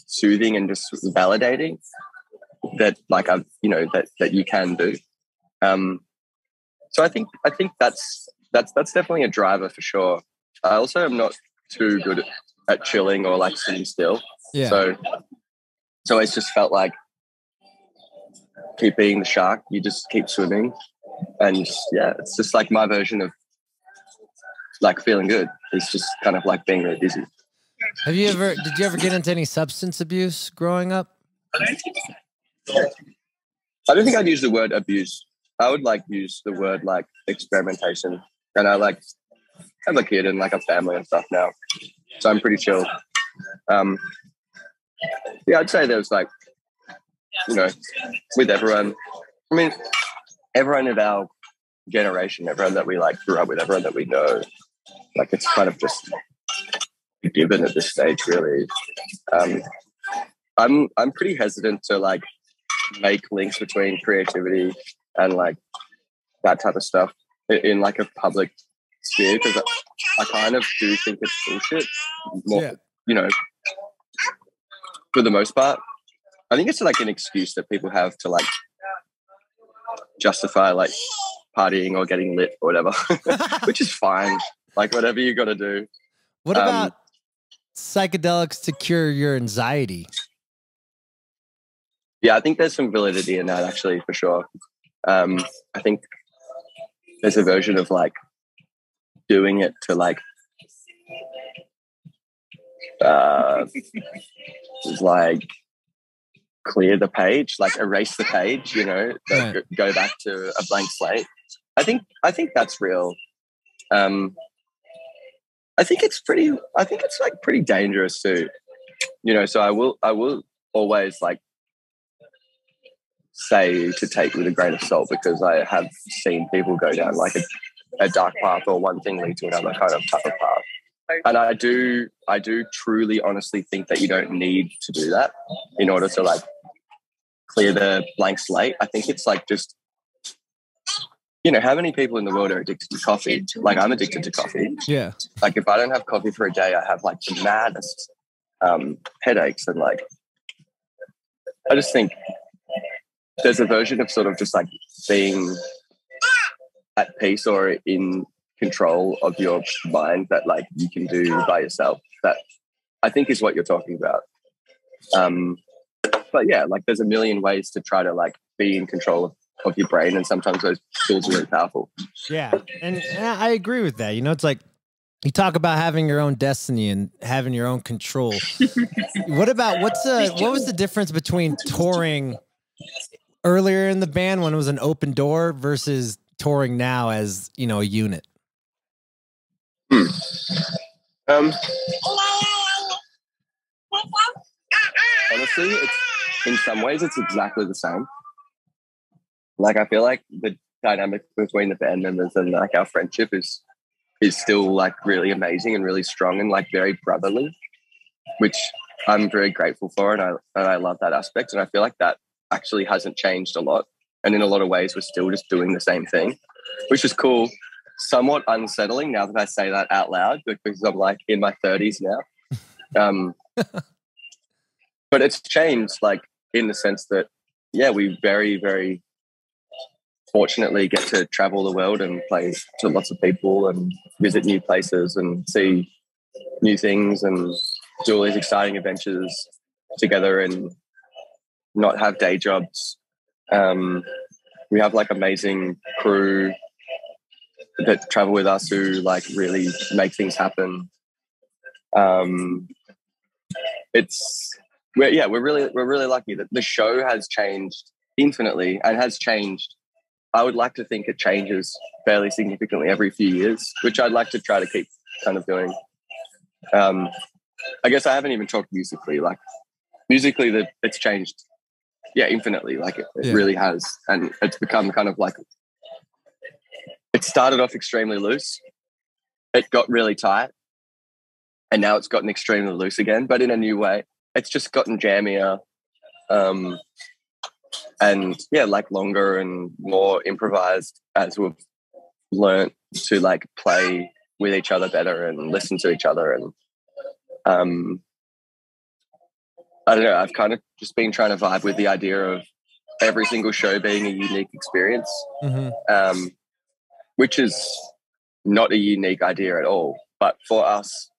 soothing and just validating that like I've you know that that you can do. Um, so I think I think that's that's that's definitely a driver for sure. I also am not too good at, at chilling or like sitting still. Yeah. So so it's just felt like keep being the shark. You just keep swimming, and yeah, it's just like my version of like feeling good. It's just kind of like being really busy. Have you ever? Did you ever get into any substance abuse growing up? I don't think I'd use the word abuse. I would like use the word like experimentation. And I like have a kid and like a family and stuff now. So I'm pretty chill. Um yeah, I'd say there was like you know, with everyone. I mean, everyone of our generation, everyone that we like grew up with, everyone that we know, like it's kind of just given at this stage really. Um I'm I'm pretty hesitant to like make links between creativity and like that type of stuff in, in like a public sphere because I, I kind of do think it's bullshit. More, Yeah. you know, for the most part, I think it's like an excuse that people have to like justify like partying or getting lit or whatever, which is fine. like whatever you got to do. What Um, about psychedelics to cure your anxiety? Yeah, I think there's some validity in that actually for sure. Um, I think there's a version of like doing it to like uh, like clear the page, like erase the page, you know, Right. go back to a blank slate. I think I think that's real. Um, I think it's pretty. I think it's like pretty dangerous too. You know, so I will. I will always like say to take with a grain of salt because I have seen people go down like a, a dark path or one thing lead to another kind of type of path. And I do, I do truly, honestly think that you don't need to do that in order to like clear the blank slate. I think it's like just, you know, how many people in the world are addicted to coffee? Like I'm addicted to coffee. Yeah. Like if I don't have coffee for a day, I have like the maddest um, headaches and like I just think there's a version of sort of just like being at peace or in control of your mind that like you can do by yourself. That I think is what you're talking about. Um, but yeah, like there's a million ways to try to like be in control of, of your brain, and sometimes those tools are really powerful. Yeah, and, and I agree with that. You know, it's like you talk about having your own destiny and having your own control. what about what's the what was the difference between touring earlier in the band when it was an open door versus touring now as you know a unit? Um, honestly, it's in some ways it's exactly the same. Like I feel like the dynamic between the band members and like our friendship is is still like really amazing and really strong and like very brotherly, which I'm very grateful for and I and I love that aspect and I feel like that actually hasn't changed a lot. And in a lot of ways we're still just doing the same thing, which is cool. Somewhat unsettling now that I say that out loud because I'm like in my 30s now. Um, but it's changed like in the sense that yeah we very very fortunately get to travel the world and play to lots of people and visit new places and see new things and do all these exciting adventures together and not have day jobs um, we have like amazing crew that travel with us who like really make things happen um, it's we're, yeah, we're really we're really lucky that the show has changed infinitely and has changed. I would like to think it changes fairly significantly every few years, which I'd like to try to keep kind of doing. Um, I guess I haven't even talked musically. Like musically, the it's changed, yeah, infinitely. Like it, it Yeah. really has, and it's become kind of like it started off extremely loose. It got really tight, and now it's gotten extremely loose again, but in a new way it's just gotten jammier um and yeah like longer and more improvised as we've learnt to like play with each other better and listen to each other and um i don't know i've kind of just been trying to vibe with the idea of every single show being a unique experience Mm-hmm. um, which is not a unique idea at all. But for us,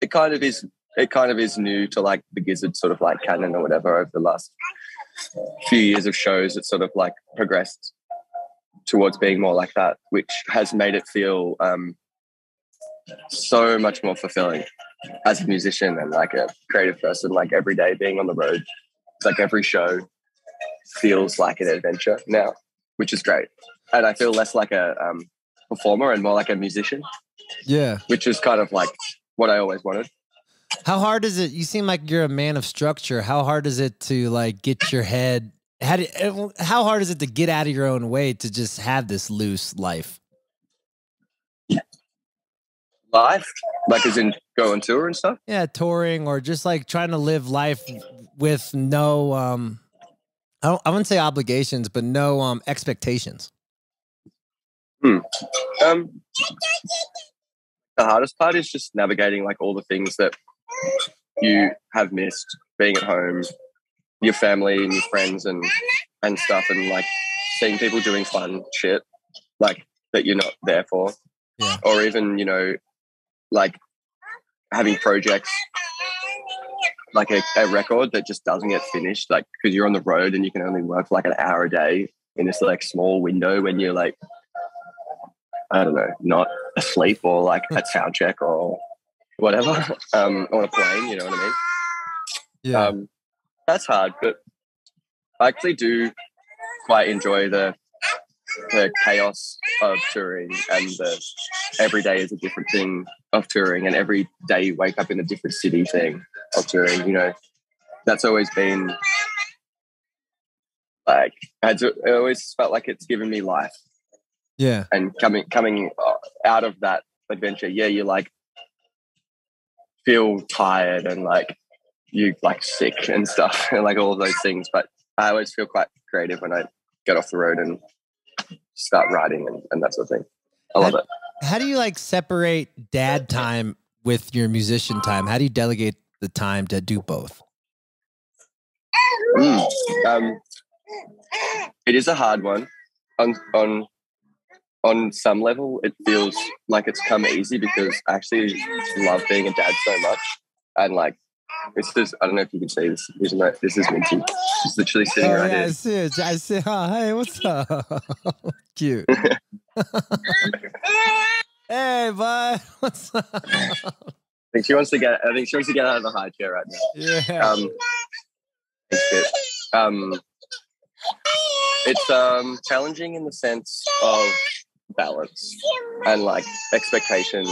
it kind of is. It kind of is new to like the Gizzard sort of like canon or whatever over the last few years of shows. It's sort of like progressed towards being more like that, which has made it feel um, so much more fulfilling as a musician and like a creative person. Like every day being on the road, it's like every show feels like an adventure now, which is great. And I feel less like a um, performer and more like a musician, Yeah. which is kind of like what I always wanted. How hard is it? You seem like you're a man of structure. How hard is it to like get your head? How do, eh, how hard is it to get out of your own way to just have this loose life? Life, like as in go on tour and stuff. Yeah, touring or just like trying to live life with no um I don't I wouldn't say obligations, but no um expectations. Hmm. Um, the hardest part is just navigating like all the things that you have missed being at home, your family and your friends and and stuff, and like seeing people doing fun shit like that you're not there for. Yeah. or even you know, like having projects like a, a record that just doesn't get finished, like because you're on the road and you can only work for like an hour a day in this like small window when you're like, I don't know, not asleep or like at sound check or whatever um, on a plane. You know what I mean? Yeah. Um, that's hard, but I actually do quite enjoy the the chaos of touring and the every day is a different thing of touring and every day you wake up in a different city thing of touring. You know, that's always been like it's, it always felt like it's given me life yeah. and coming coming out of that adventure, yeah, you're like feel tired and like you like sick and stuff and like all of those things. But I always feel quite creative when I get off the road and start writing and, and that sort of thing. I love it. How do you like separate dad time with your musician time? How do you delegate the time to do both? Mm. Um, it is a hard one. On on on some level, it feels like it's come easy because I actually love being a dad so much, and like this is I don't know if you can see this. This is, my, this is Minty. She's literally sitting Oh, right yeah, I see it. I see. Oh, hey, what's up? Cute. hey, bud. What's up? I think she wants to get. I think she wants to get out of the high chair right now. Yeah. Um, it's good. Um, it's um challenging in the sense of balance and like expectations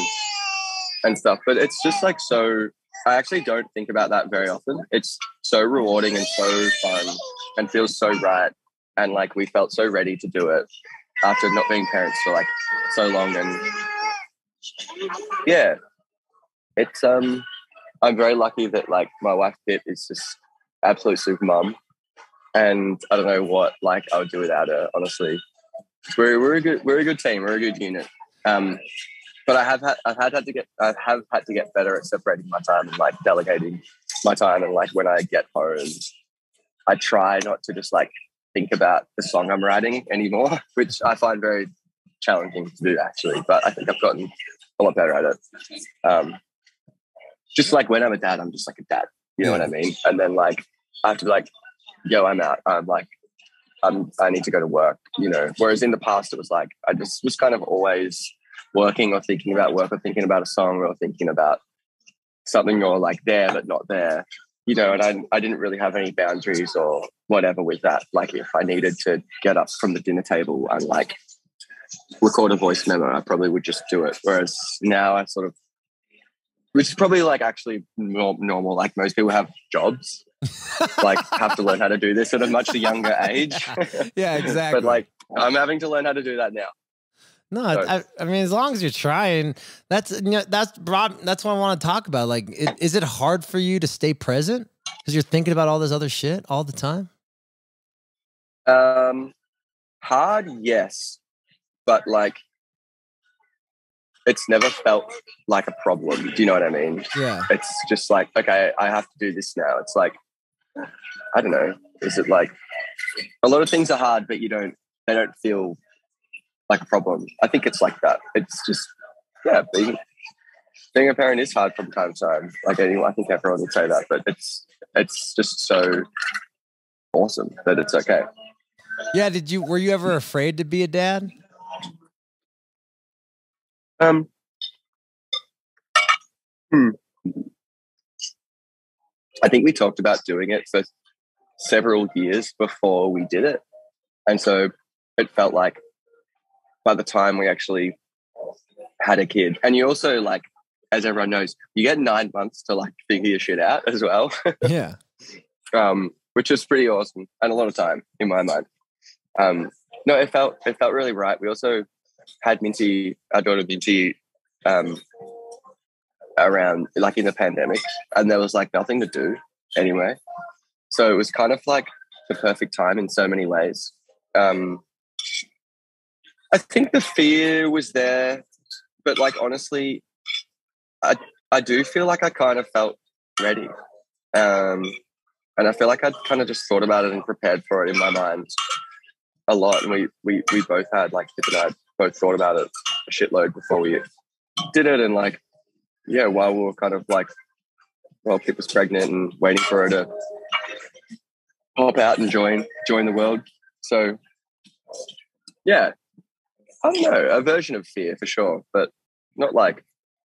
and stuff, but it's just like so. I actually don't think about that very often. It's so rewarding and so fun and feels so right. And like we felt so ready to do it after not being parents for like so long. And yeah, it's um, I'm very lucky that like my wife Pip is just absolute super mum, and I don't know what like I would do without her. Honestly, we're we're a good we're a good team. We're a good unit. Um, but I have had I've had, had to get I have had to get better at separating my time and like delegating my time and like when I get home, I try not to just like think about the song I'm writing anymore, which I find very challenging to do actually. But I think I've gotten a lot better at it. Um, just like when I'm a dad, I'm just like a dad. You know what I mean? And then like I have to be like, yo, I'm out. I'm like, I'm I need to go to work. You know. Whereas in the past, it was like I just was kind of always working or thinking about work or thinking about a song or thinking about something or like there but not there. You know, and I I didn't really have any boundaries or whatever with that. Like if I needed to get up from the dinner table and like record a voice memo, I probably would just do it. Whereas now I sort of which is probably like actually nor- normal. Like most people have jobs, like have to learn how to do this at a much younger age. yeah, exactly. but like I'm having to learn how to do that now. No, Sorry. I, I mean, as long as you're trying, that's you know, that's broad, that's what I want to talk about. Like, it, is it hard for you to stay present because you're thinking about all this other shit all the time? Um, hard, yes, but like it's never felt like a problem. Do you know what I mean? Yeah, It's just like okay, I have to do this now. It's like I don't know. Is it like a lot of things are hard, but you don't they don't feel like a problem. I think it's like that. It's just yeah, being being a parent is hard from time to time. Like anyone, I think everyone would say that, but it's it's just so awesome that it's okay. yeah. Did you were you ever afraid to be a dad? Um. Hmm. I think we talked about doing it for several years before we did it, and so it felt like by the time we actually had a kid, and you also like, as everyone knows, you get nine months to like figure your shit out as well, Yeah, um, which is pretty awesome and a lot of time in my mind. Um, no, it felt it felt really right. We also had Minty, our daughter Minty, um, around like in the pandemic, and there was like nothing to do anyway. So it was kind of like the perfect time in so many ways. Um, I think the fear was there, but like honestly, I I do feel like I kind of felt ready, um, and I feel like I'd kind of just thought about it and prepared for it in my mind a lot, and we we we both had like and I both thought about it a shitload before we did it, and like, yeah, while we were kind of like, while Pip was pregnant and waiting for her to pop out and join join the world. So, yeah, I don't know, a version of fear for sure, but not like,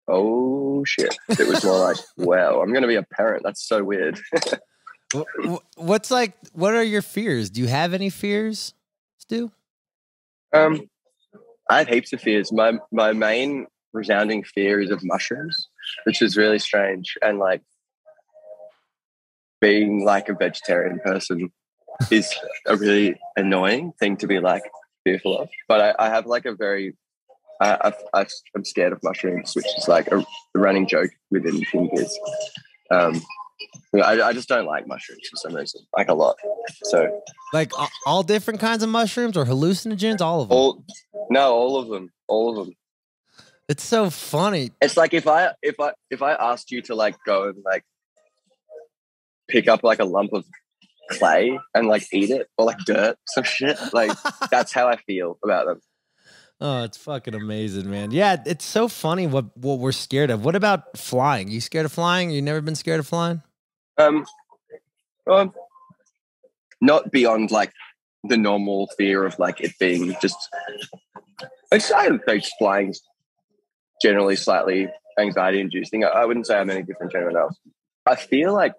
oh shit. It was more like, wow, I'm going to be a parent. That's so weird. Wh- wh- What's like? What are your fears? Do you have any fears, Stu? Um, I have heaps of fears. My my main resounding fear is of mushrooms, which is really strange. And like being like a vegetarian person is a really annoying thing to be like fearful of. But I, I have like a very I, I, I'm scared of mushrooms, which is like a, running joke within fingers. Um, I, I just don't like mushrooms for some reason, like a lot. So Like all different kinds of mushrooms or hallucinogens? All of them. all no, all of them, all of them. It's so funny. It's like if I if I if I asked you to like go and like pick up like a lump of clay and like eat it or like dirt, some shit, like that's how I feel about them. Oh, it's fucking amazing, man. Yeah, it's so funny what what we're scared of. What about flying? You scared of flying? You never been scared of flying? Um, um, not beyond like the normal fear of like it being just. I would say flying's generally slightly anxiety inducing. I, I wouldn't say I'm any different to anyone else. I feel like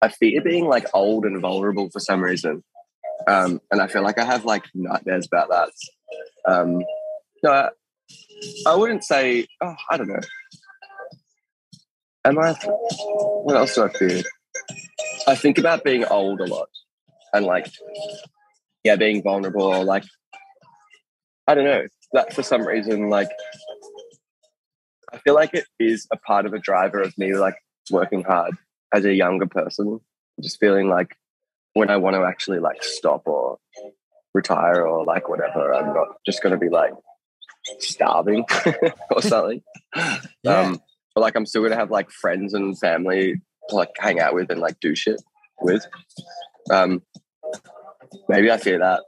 I fear being like old and vulnerable for some reason, um, and I feel like I have like nightmares about that. Um, no, I, I wouldn't say. Oh, I don't know. Am I? What else do I fear? I think about being old a lot, and like, yeah, being vulnerable or like, I don't know. That for some reason, like, I feel like it is a part of a driver of me, like working hard as a younger person. Just feeling like when I want to actually like stop or retire or like whatever, I'm not just going to be like starving or something. Yeah. Um, but like I'm still gonna have like friends and family to like hang out with and like do shit with. Um, maybe I fear that.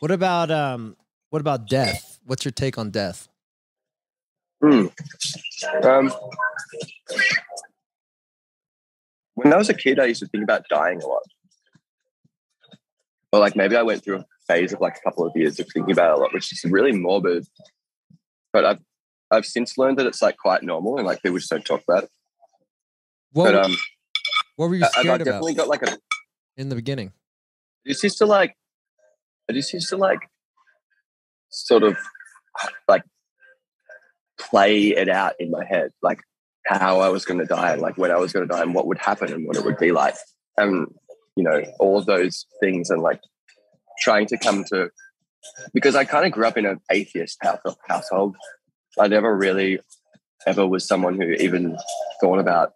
What about um what about death? What's your take on death? Hmm. Um, when I was a kid, I used to think about dying a lot. Or like maybe I went through a phase of like a couple of years of thinking about it a lot, which is really morbid. But I've I've since learned that it's like quite normal and like people just don't talk about it. What, But um, what were you I, I've scared about definitely got like a in the beginning? I just used to like I just used to like sort of like play it out in my head, like how I was going to die and like when I was going to die and what would happen and what it would be like. And, you know, all of those things and like trying to come to, because I kind of grew up in an atheist household. I never really ever was someone who even thought about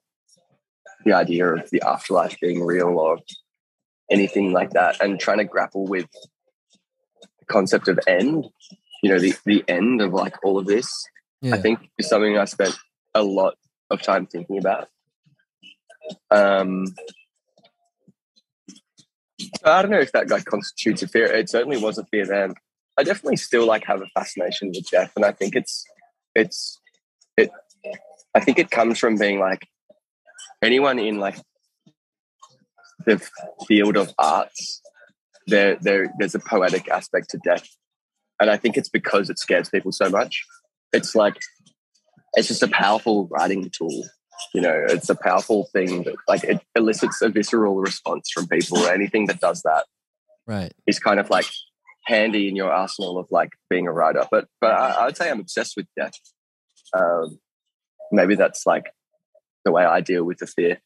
the idea of the afterlife being real or anything like that and trying to grapple with the concept of end you know the the end of like all of this Yeah. i think is something i spent a lot of time thinking about um i don't know if that like constitutes a fear it certainly was a fear then i definitely still like have a fascination with death and i think it's it's it i think it comes from being like anyone in like the field of arts, there, there, there's a poetic aspect to death, and I think it's because it scares people so much. It's like it's just a powerful writing tool. You know, it's a powerful thing that like it elicits a visceral response from people. Anything that does that Right. is kind of like handy in your arsenal of like being a writer. But but I, I'd say I'm obsessed with death. Um, maybe that's like the way I deal with the fear.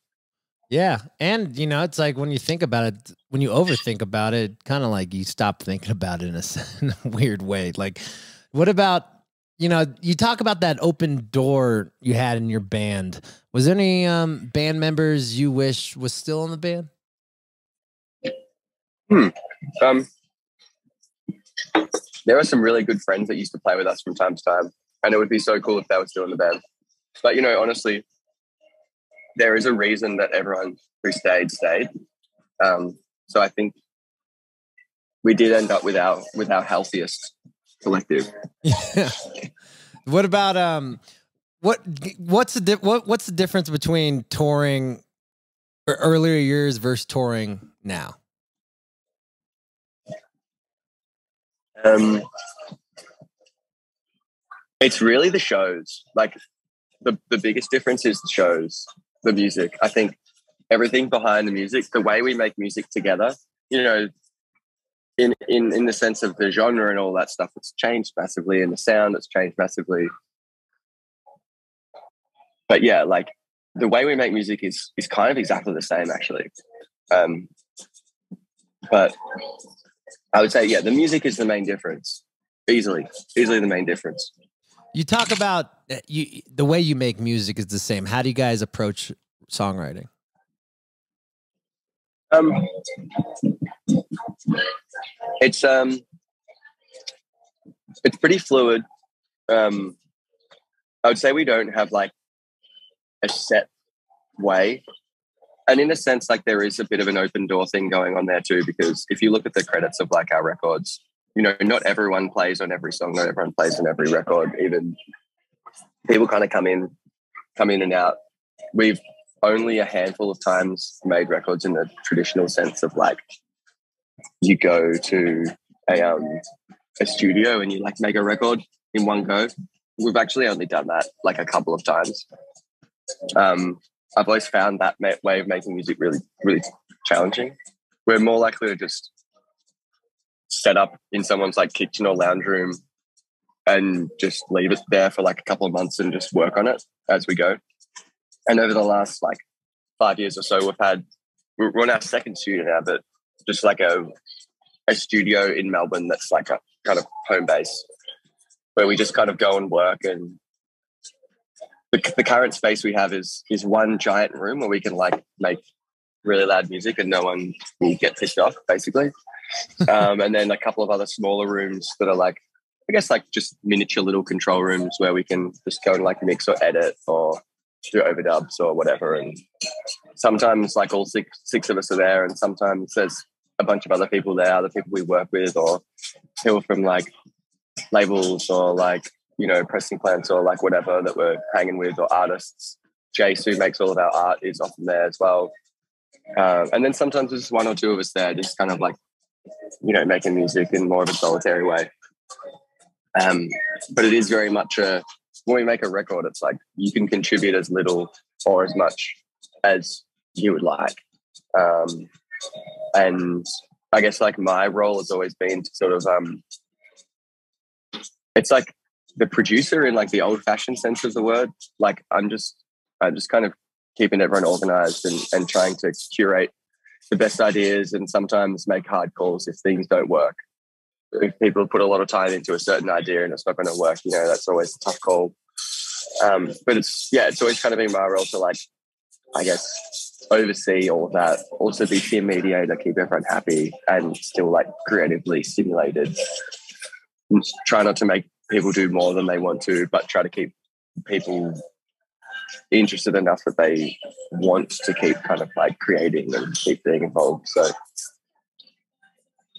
Yeah. And you know, it's like when you think about it, when you overthink about it, kind of like you stop thinking about it in a, in a weird way. Like, what about, you know, you talk about that open door you had in your band. Was there any um, band members you wish was still in the band? Hmm. Um, there are some really good friends that used to play with us from time to time, and it would be so cool if they were still in the band. But you know, honestly, there is a reason that everyone who stayed stayed. Um, so I think we did end up with our with our healthiest collective. Yeah. What about um what what's the di- what what's the difference between touring earlier years versus touring now? Um, it's really the shows. Like the the biggest difference is the shows, the music. I think everything behind the music, the way we make music together. You know, in in in the sense of the genre and all that stuff, it's changed massively, and the sound it's changed massively. But yeah, like the way we make music is is kind of exactly the same, actually. Um, but I would say, yeah, the music is the main difference. Easily, easily the main difference. You talk about uh, you the way you make music is the same. How do you guys approach songwriting? Um, it's um, it's pretty fluid. Um, I would say we don't have like a set way, and in a sense, like there is a bit of an open door thing going on there too. Because if you look at the credits of like our records, you know, not everyone plays on every song, not everyone plays on every record. Even people kind of come in, come in and out. We've only a handful of times made records in the traditional sense of like you go to a um a studio and you like make a record in one go. We've actually only done that like a couple of times. Um, I've always found that way of making music really, really challenging. We're more likely to just set up in someone's like kitchen or lounge room and just leave it there for like a couple of months and just work on it as we go. And over the last like five years or so, we've had we're on our second studio now, but just like a a studio in Melbourne that's like a kind of home base where we just kind of go and work and the, the current space we have is is one giant room where we can like make really loud music and no one will get pissed off basically. Um, and then a couple of other smaller rooms that are like i guess like just miniature little control rooms where we can just go and like mix or edit or do overdubs or whatever. And sometimes like all six six of us are there and sometimes there's a bunch of other people there other people we work with or people from like labels or like you know pressing plants or like whatever that we're hanging with or artists. Jace who makes all of our art is often there as well. Um, and then sometimes there's one or two of us there just kind of like you know making music in more of a solitary way. Um, but it is very much a when we make a record it's like you can contribute as little or as much as you would like. Um, and i guess like my role has always been to sort of um, it's like the producer in like the old fashioned sense of the word. Like I'm just I'm just kind of keeping everyone organized and, and trying to curate the best ideas and sometimes make hard calls if things don't work. If people put a lot of time into a certain idea and it's not going to work, you know, that's always a tough call. Um, but it's yeah, it's always kind of been my role to like, I guess, oversee all of that. Also be team mediator, keep everyone happy and still like creatively stimulated. Try not to make people do more than they want to, but try to keep people interested enough that they want to keep kind of like creating and keep being involved. So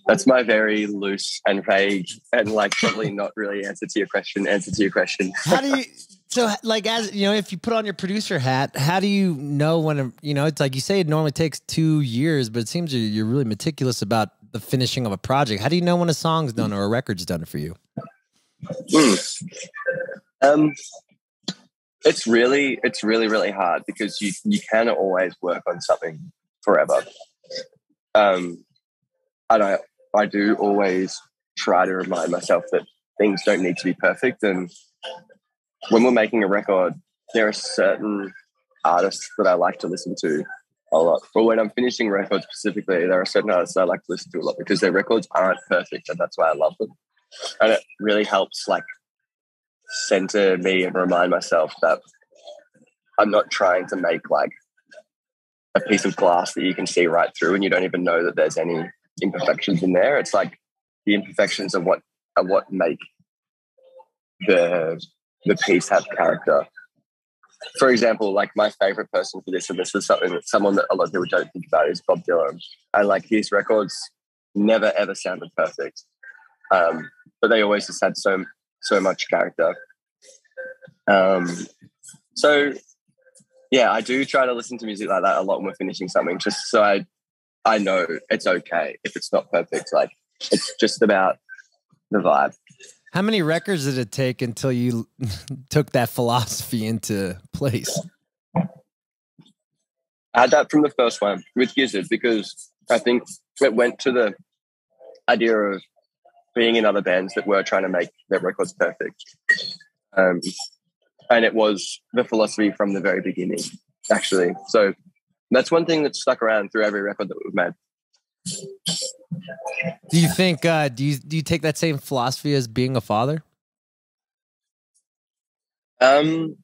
that's my very loose and vague and like probably not really answer to your question, answer to your question. How do you so like as you know if you put on your producer hat, how do you know when you know it's like you say it normally takes 2 years, but it seems you're, really meticulous about the finishing of a project. How do you know when a song's done or a record's done for you? Mm. Um, it's really, it's really, really hard because you you cannot always work on something forever. Um, and I I do always try to remind myself that things don't need to be perfect. And when we're making a record, there are certain artists that I like to listen to a lot. But when I'm finishing records specifically, there are certain artists I like to listen to a lot because their records aren't perfect, and that's why I love them and it really helps like center me and remind myself that I'm not trying to make like a piece of glass that you can see right through and you don't even know that there's any imperfections in there. It's like the imperfections are what are what make the the piece have character. For example, like my favorite person for this, and this is something that someone that a lot of people don't think about is Bob Dylan. And like his records never ever sounded perfect. Um, but they always just had so so much character. Um, so yeah, I do try to listen to music like that a lot when we're finishing something, just so I I know it's okay if it's not perfect. Like it's just about the vibe. How many records did it take until you took that philosophy into place? I had that from the first one with Gizzard because I think it went to the idea of being in other bands that were trying to make their records perfect. Um, and it was the philosophy from the very beginning, actually. So that's one thing that's stuck around through every record that we've made. Do you think uh do you do you take that same philosophy as being a father? Um,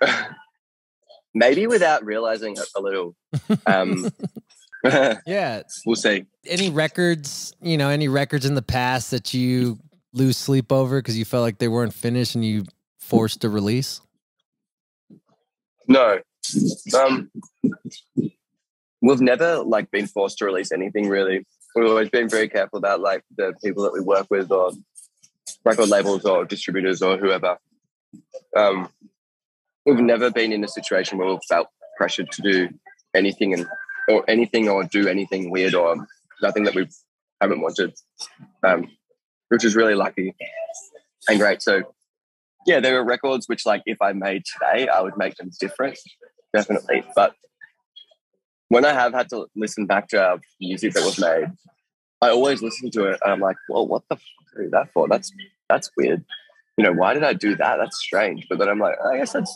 maybe without realizing a little. Um, Yeah. we'll see. Any records, you know, any records in the past that you lose sleep over because you felt like they weren't finished and you forced a release? No. Um, we've never like been forced to release anything really. We've always been very careful about like the people that we work with or record labels or distributors or whoever. Um, we've never been in a situation where we've felt pressured to do anything and or anything or do anything weird or nothing that we haven't wanted, um, which is really lucky and great. So yeah, there are records which, like, if I made today, I would make them different, definitely. But when I have had to listen back to our music that was made, I always listen to it and I'm like, well, what the fuck do that for? That's that's weird. You know, why did I do that? That's strange. But then I'm like, I guess that's.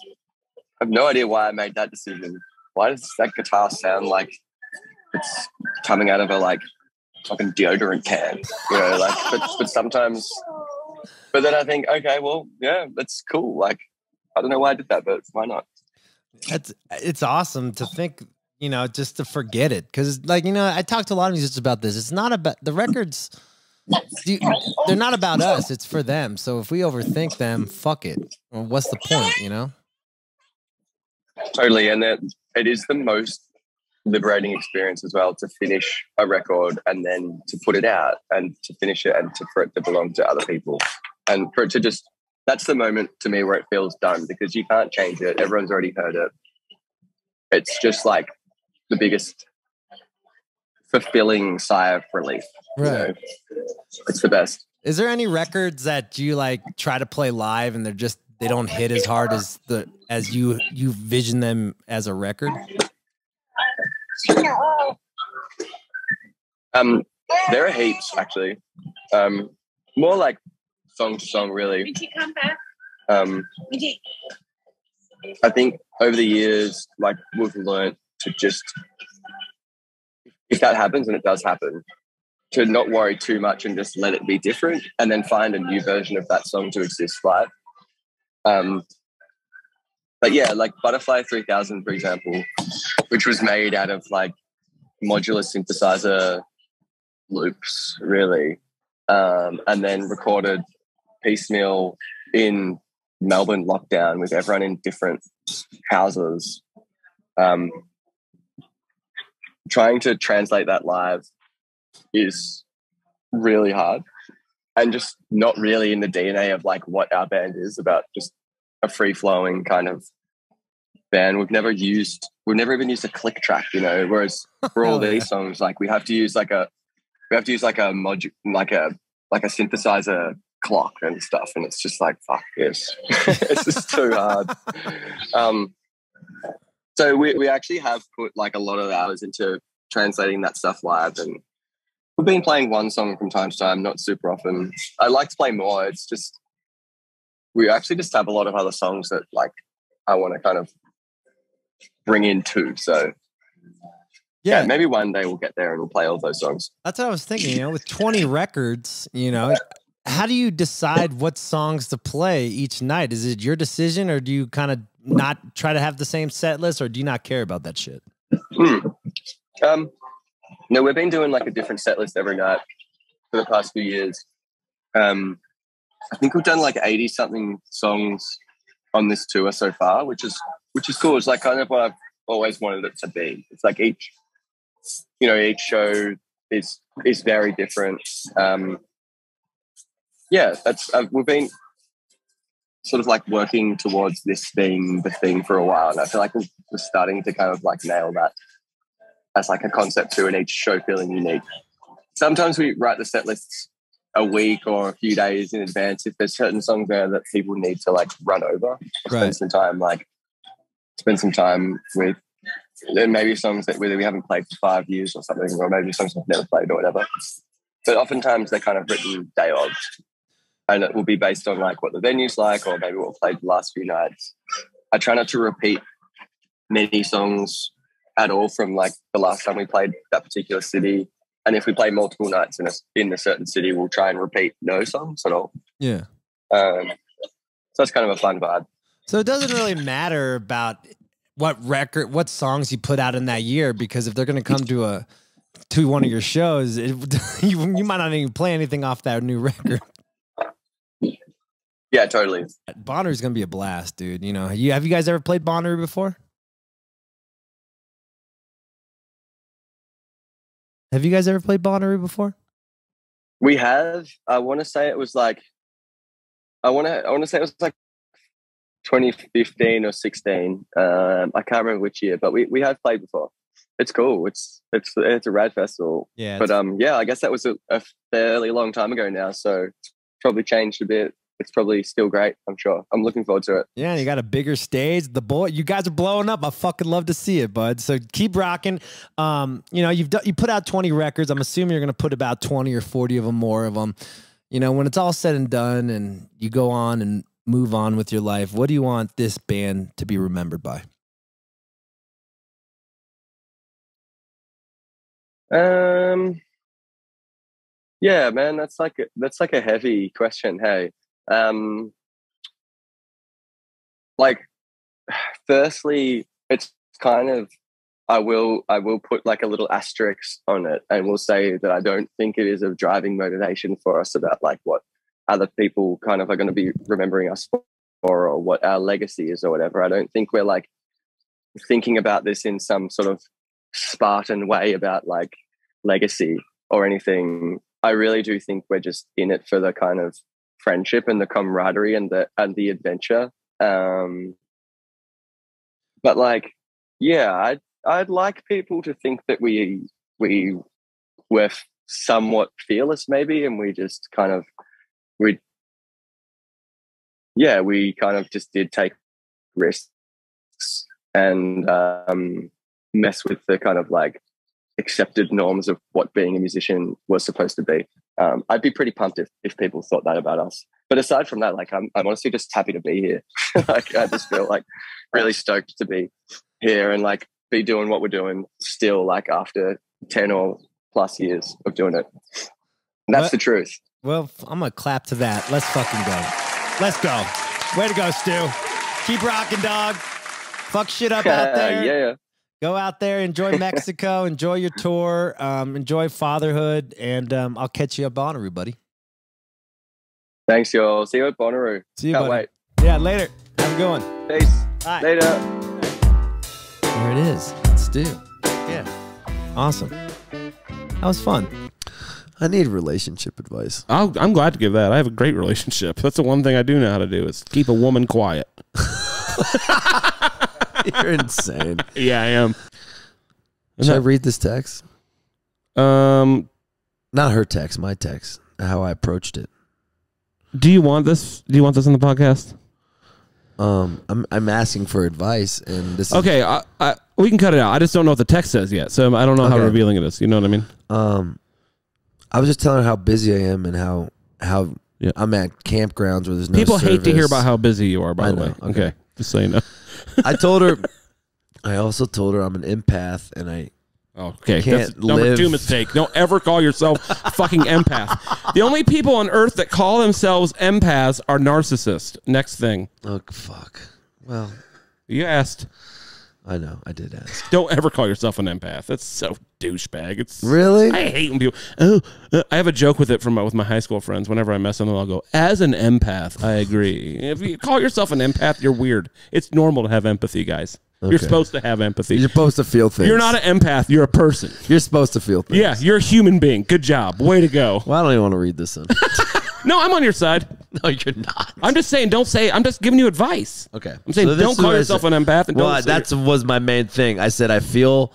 I have no idea why I made that decision. Why does that guitar sound like it's coming out of a like fucking deodorant can? You know, like, but, but sometimes but then I think, okay, well, yeah, that's cool. Like, I don't know why I did that, but why not? That's it's awesome to think, you know, just to forget it. Cause like, you know, I talked to a lot of musicians about this. It's not about the records, you, they're not about us, it's for them. So if we overthink them, fuck it. Well, what's the point, you know? Totally. And it, it is the most liberating experience as well to finish a record and then to put it out and to finish it and to, for it to belong to other people and for it to just that's the moment to me where it feels done because you can't change it everyone's already heard it it's just like the biggest fulfilling sigh of relief you Right. know? it's the best Is there any records that you like try to play live and they're just they don't hit as hard as the as you you vision them as a record? um there are heaps actually um more like song to song really um I think over the years, like we've learned to just, if that happens and it does happen, to not worry too much and just let it be different, and then find a new version of that song to exist live. Um, but yeah, like Butterfly 3000, for example, which was made out of like modular synthesizer loops, really, um, and then recorded piecemeal in Melbourne lockdown with everyone in different houses. Um, trying to translate that live is really hard and just not really in the DNA of like what our band is about just a free flowing kind of band. We've never used, we've never even used a click track, you know, whereas for all Hell these yeah. songs, like we have to use like a, we have to use like a modu like a, like a synthesizer clock and stuff. And it's just like, fuck this. it's just too hard. Um, so we, we actually have put like a lot of hours into translating that stuff live and we've been playing one song from time to time, not super often. I like to play more. It's just, we actually just have a lot of other songs that like I want to kind of bring in too. So yeah. Yeah, maybe one day we'll get there and we'll play all those songs. that's what I was thinking. You know, with 20 records, you know, how do you decide what songs to play each night? Is it your decision, or do you kind of not try to have the same set list, or do you not care about that shit? Hmm. Um, no, we've been doing like a different set list every night for the past few years. Um, I think we've done like eighty something songs on this tour so far, which is which is cool. It's like kind of what I've always wanted it to be. It's like each, you know, each show is is very different. Um, yeah, that's uh, we've been sort of like working towards this being the thing for a while, and I feel like we're, starting to kind of like nail that as like a concept too, and each show feeling unique. Sometimes we write the set lists a week or a few days in advance if there's certain songs there that people need to like run over, or Right. spend some time like spend some time with. Then maybe songs that whether we haven't played for five years or something, or maybe songs we've never played or whatever. But oftentimes they're kind of written day of, and it will be based on like what the venue's like, or maybe what we played the last few nights. I try not to repeat many songs at all from like the last time we played that particular city. And if we play multiple nights in a in a certain city, we'll try and repeat no songs at all. Yeah. Um, so that's kind of a fun vibe. So it doesn't really matter about what record, what songs you put out in that year, because if they're going to come to a to one of your shows, it, you you might not even play anything off that new record. Yeah, totally. Bonnaroo's going to be a blast, dude. You know, you have you guys ever played Bonnaroo before? Have you guys ever played Bonnaroo before? We have. I want to say it was like. I want to. I want to say it was like 2015 or 16. Um, I can't remember which year, but we, we have played before. It's cool. It's it's it's a rad festival. Yeah, But um, yeah, I guess that was a, a fairly long time ago now, so probably changed a bit. It's probably still great. I'm sure. I'm looking forward to it. Yeah, you got a bigger stage. The boy, you guys are blowing up. I fucking love to see it, bud. So keep rocking. Um, you know, you've done, you put out 20 records. I'm assuming you're gonna put about 20 or 40 of them, more of them. You know, when it's all said and done, and you go on and move on with your life, what do you want this band to be remembered by? Um, yeah, man, that's like a, that's like a heavy question. Hey, um, like, firstly, it's kind of I will I will put like a little asterisk on it, and we'll say that I don't think it is a driving motivation for us about like what other people kind of are going to be remembering us for, or what our legacy is, or whatever. I don't think we're like thinking about this in some sort of Spartan way about like legacy or anything. I really do think we're just in it for the kind of friendship and the camaraderie and the and the adventure. Um, but like, yeah, I'd I'd like people to think that we we were somewhat fearless, maybe, and we just kind of we yeah we kind of just did take risks and um, mess with the kind of like accepted norms of what being a musician was supposed to be. Um, I'd be pretty pumped if, if people thought that about us. But aside from that, like I'm, I'm honestly just happy to be here. like I just feel like really stoked to be here and like be doing what we're doing still, like after ten or plus years of doing it. And that's What- the truth. Well, I'm gonna clap to that. Let's fucking go. Let's go. Way to go, Stu. Keep rocking, dog. Fuck shit up out there. yeah. Go out there, enjoy Mexico, enjoy your tour, um, enjoy fatherhood, and um, I'll catch you up on everybody. Thanks, y'all. See you at Bonnaroo. See you, Can't buddy. wait. Yeah, later. Have a good one. Peace. Bye. Later. There it is. Stu. Yeah. Awesome. That was fun. I need relationship advice. I'll, I'm glad to give that. I have a great relationship. That's the one thing I do know how to do is keep a woman quiet. You're insane. Yeah, I am. Should I read this text? Um, Not her text, my text. How I approached it. do you want this? Do you want this on the podcast? Um, I'm I'm asking for advice, and this. Is, Okay, I, I, we can cut it out. I just don't know what the text says yet, so I don't know how Okay. revealing it is. You know what I mean? Um, I was just telling her how busy I am and how how Yeah. I'm at campgrounds where there's no. People hate to hear service. about how busy you are. By I the way, okay. okay. just so you know. I told her. I also told her I'm an empath, and I Oh, okay, that's number live- two mistake. Don't ever call yourself fucking empath. The only people on earth that call themselves empaths are narcissists. Next thing, oh fuck. Well, you asked. I know I did ask. Don't ever call yourself an empath. That's so douchebag. It's Really? I hate when people. Oh, uh, I have a joke with it from my, with my high school friends. Whenever I mess with them, I'll go, "As an empath, I agree. If you call yourself an empath, you're weird. It's normal to have empathy, guys. You're supposed to have empathy. You're supposed to feel things. You're not an empath. You're a person. You're supposed to feel things. Yeah, you're a human being. Good job. Way to go. Well, I don't even want to read this. No, I'm on your side. No, you're not. I'm just saying, don't say. I'm just giving you advice. Okay. I'm saying, this don't is call what I yourself said. an empath and well, don't say that's was my main thing. I said I feel,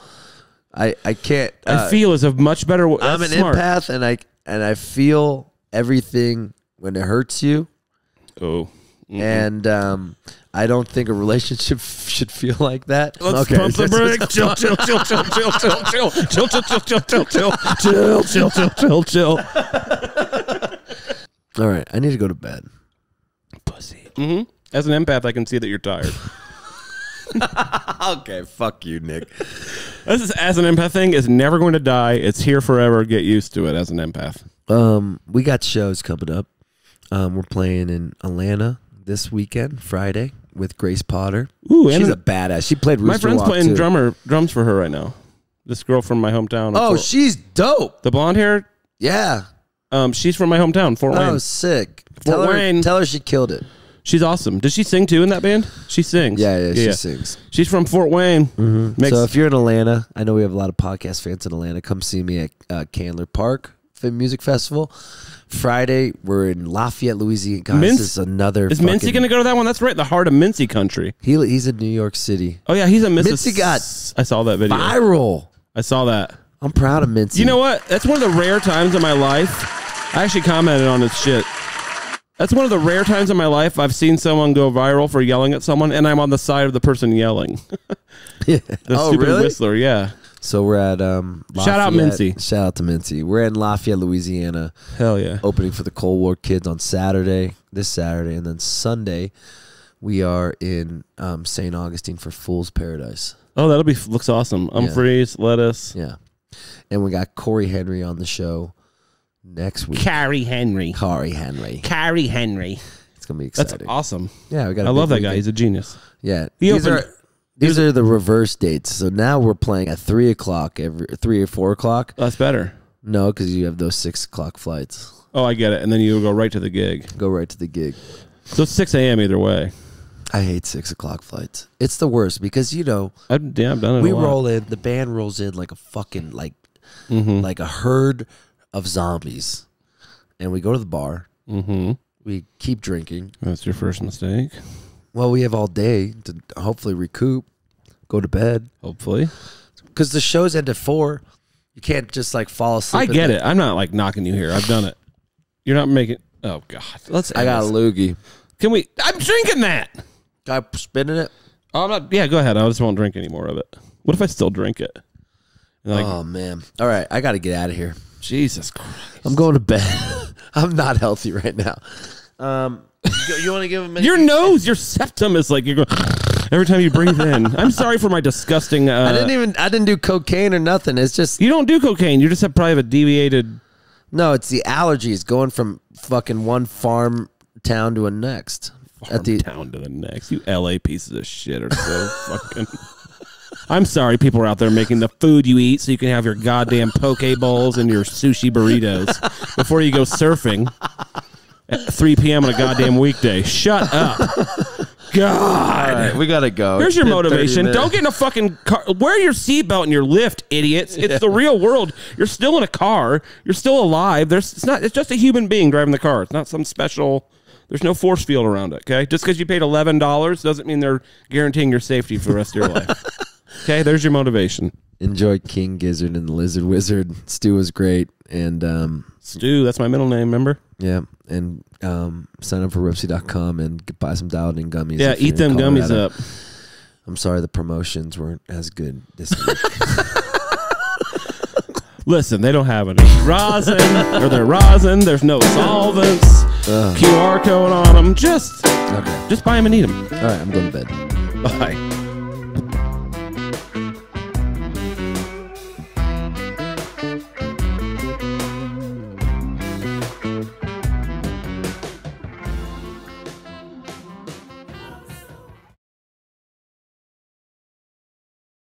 I I can't. Uh, I feel is a much better. w- I'm an that's smart. empath, and I and I feel everything when it hurts you, Oh, and um, I don't think a relationship should feel like that. let's Okay. pump the brakes. Chill, chill, chill, chill, chill, chill, chill, chill, chill, chill, chill, chill, chill, chill, chill, chill, chill. All right, I need to go to bed. Pussy. hmm As an empath, I can see that you're tired. Okay, fuck you, Nick. This is as an empath thing is never going to die. It's here forever. Get used to it as an empath. Um, we got shows coming up. Um, we're playing in Atlanta this weekend, Friday, with Grace Potter. Ooh, and She's a badass. She played Rooster my friend's Walk, playing too. drummer drums for her right now. This girl from my hometown. Oh, Fort- she's dope. the blonde hair. Yeah. Um, she's from my hometown, Fort Oh, Wayne. sick. Tell her, Wayne. tell her she killed it. She's awesome. Does she sing too in that band? She sings. Yeah, yeah, she sings. She's from Fort Wayne. Mm-hmm. So if you're in Atlanta, I know we have a lot of podcast fans in Atlanta. Come see me at uh, Candler Park Music Festival. Friday, we're in Lafayette, Louisiana. God, Mince- this is another. is fucking, Mincy going to go to that one? That's right, the heart of Mincy country. He, he's in New York City. Oh yeah, he's a Missis- Mincy got I saw that video. Viral. I saw that. I'm proud of Mincy. You know what? That's one of the rare times in my life. I actually commented on this shit. That's one of the rare times in my life I've seen someone go viral for yelling at someone, and I'm on the side of the person yelling. Yeah. The oh, stupid really? whistler, yeah. So we're at um. Shout out Mincy. Shout out to Mincy. We're in Lafayette, Louisiana, Hell yeah. opening for the Cold War Kids on Saturday. This Saturday, and then Sunday, we are in um, St. Augustine for Fool's Paradise. Oh, that'll be looks awesome. Umphreys, lettuce. Yeah. And we got Corey Henry on the show next week. Carrie Henry. Corey Henry. Carrie Henry. It's gonna be That's exciting. awesome. Yeah, we got. I a love that guy. weekend. He's a genius. Yeah, He these opened- are these are the reverse dates. So now we're playing at three o'clock every three or four o'clock. That's better. No, because you have those six o'clock flights. Oh, I get it. And then you go right to the gig. Go right to the gig. So it's 6 a.m. either way. I hate six o'clock flights. It's the worst because you know I've, yeah, I've done it. we a roll in, the band rolls in like a fucking like Mm-hmm. like a herd of zombies, and we go to the bar. Mm-hmm. We keep drinking. That's your first mistake. Well, we have all day to hopefully recoup, go to bed Hopefully. because the shows end at four. You can't just like fall asleep. I get it. I'm not like knocking you here. I've done it. You're not making. Oh God. Let's. I got a end loogie. Can we? I'm drinking that. Guy spinning it. Oh, I'm not. Yeah, go ahead. I just won't drink any more of it. What if I still drink it? Like, oh man! All right, I got to get out of here. Jesus Christ. I'm going to bed. I'm not healthy right now. Um, you, you want to give him? Your nose, your septum is like you're going. Every time you breathe in, I'm sorry for my disgusting. Uh, I didn't even. I didn't do cocaine or nothing. It's just You don't do cocaine. You just have probably have a deviated. no. It's the allergies going from fucking one farm town to a next. At the town to the next. You LA pieces of shit are so fucking. I'm sorry, people are out there making the food you eat so you can have your goddamn poke bowls and your sushi burritos before you go surfing at 3 p.m. on a goddamn weekday. Shut up. God. Right, we gotta go. Here's your It's been 30 motivation. Don't get in a fucking car. Wear your seatbelt in your Lyft, idiots. It's the real world. You're still in a car. You're still alive. There's it's not it's just a human being driving the car. It's not some special there's no force field around it, okay? Just because you paid eleven dollars doesn't mean they're guaranteeing your safety for the rest of your life. Okay, there's your motivation. enjoy King Gizzard and the Lizard Wizard. Stu was great, and um, Stu, that's my middle name, remember? yeah, and um, sign up for Ripsy.com and buy some dialed in gummies. Yeah, eat them gummies up. I'm sorry the promotions weren't as good this week. Listen, they don't have any rosin or they're rosin. There's no solvents. Ugh. QR code on them. Just, okay, just buy them and eat them. all right, I'm going to bed. Bye.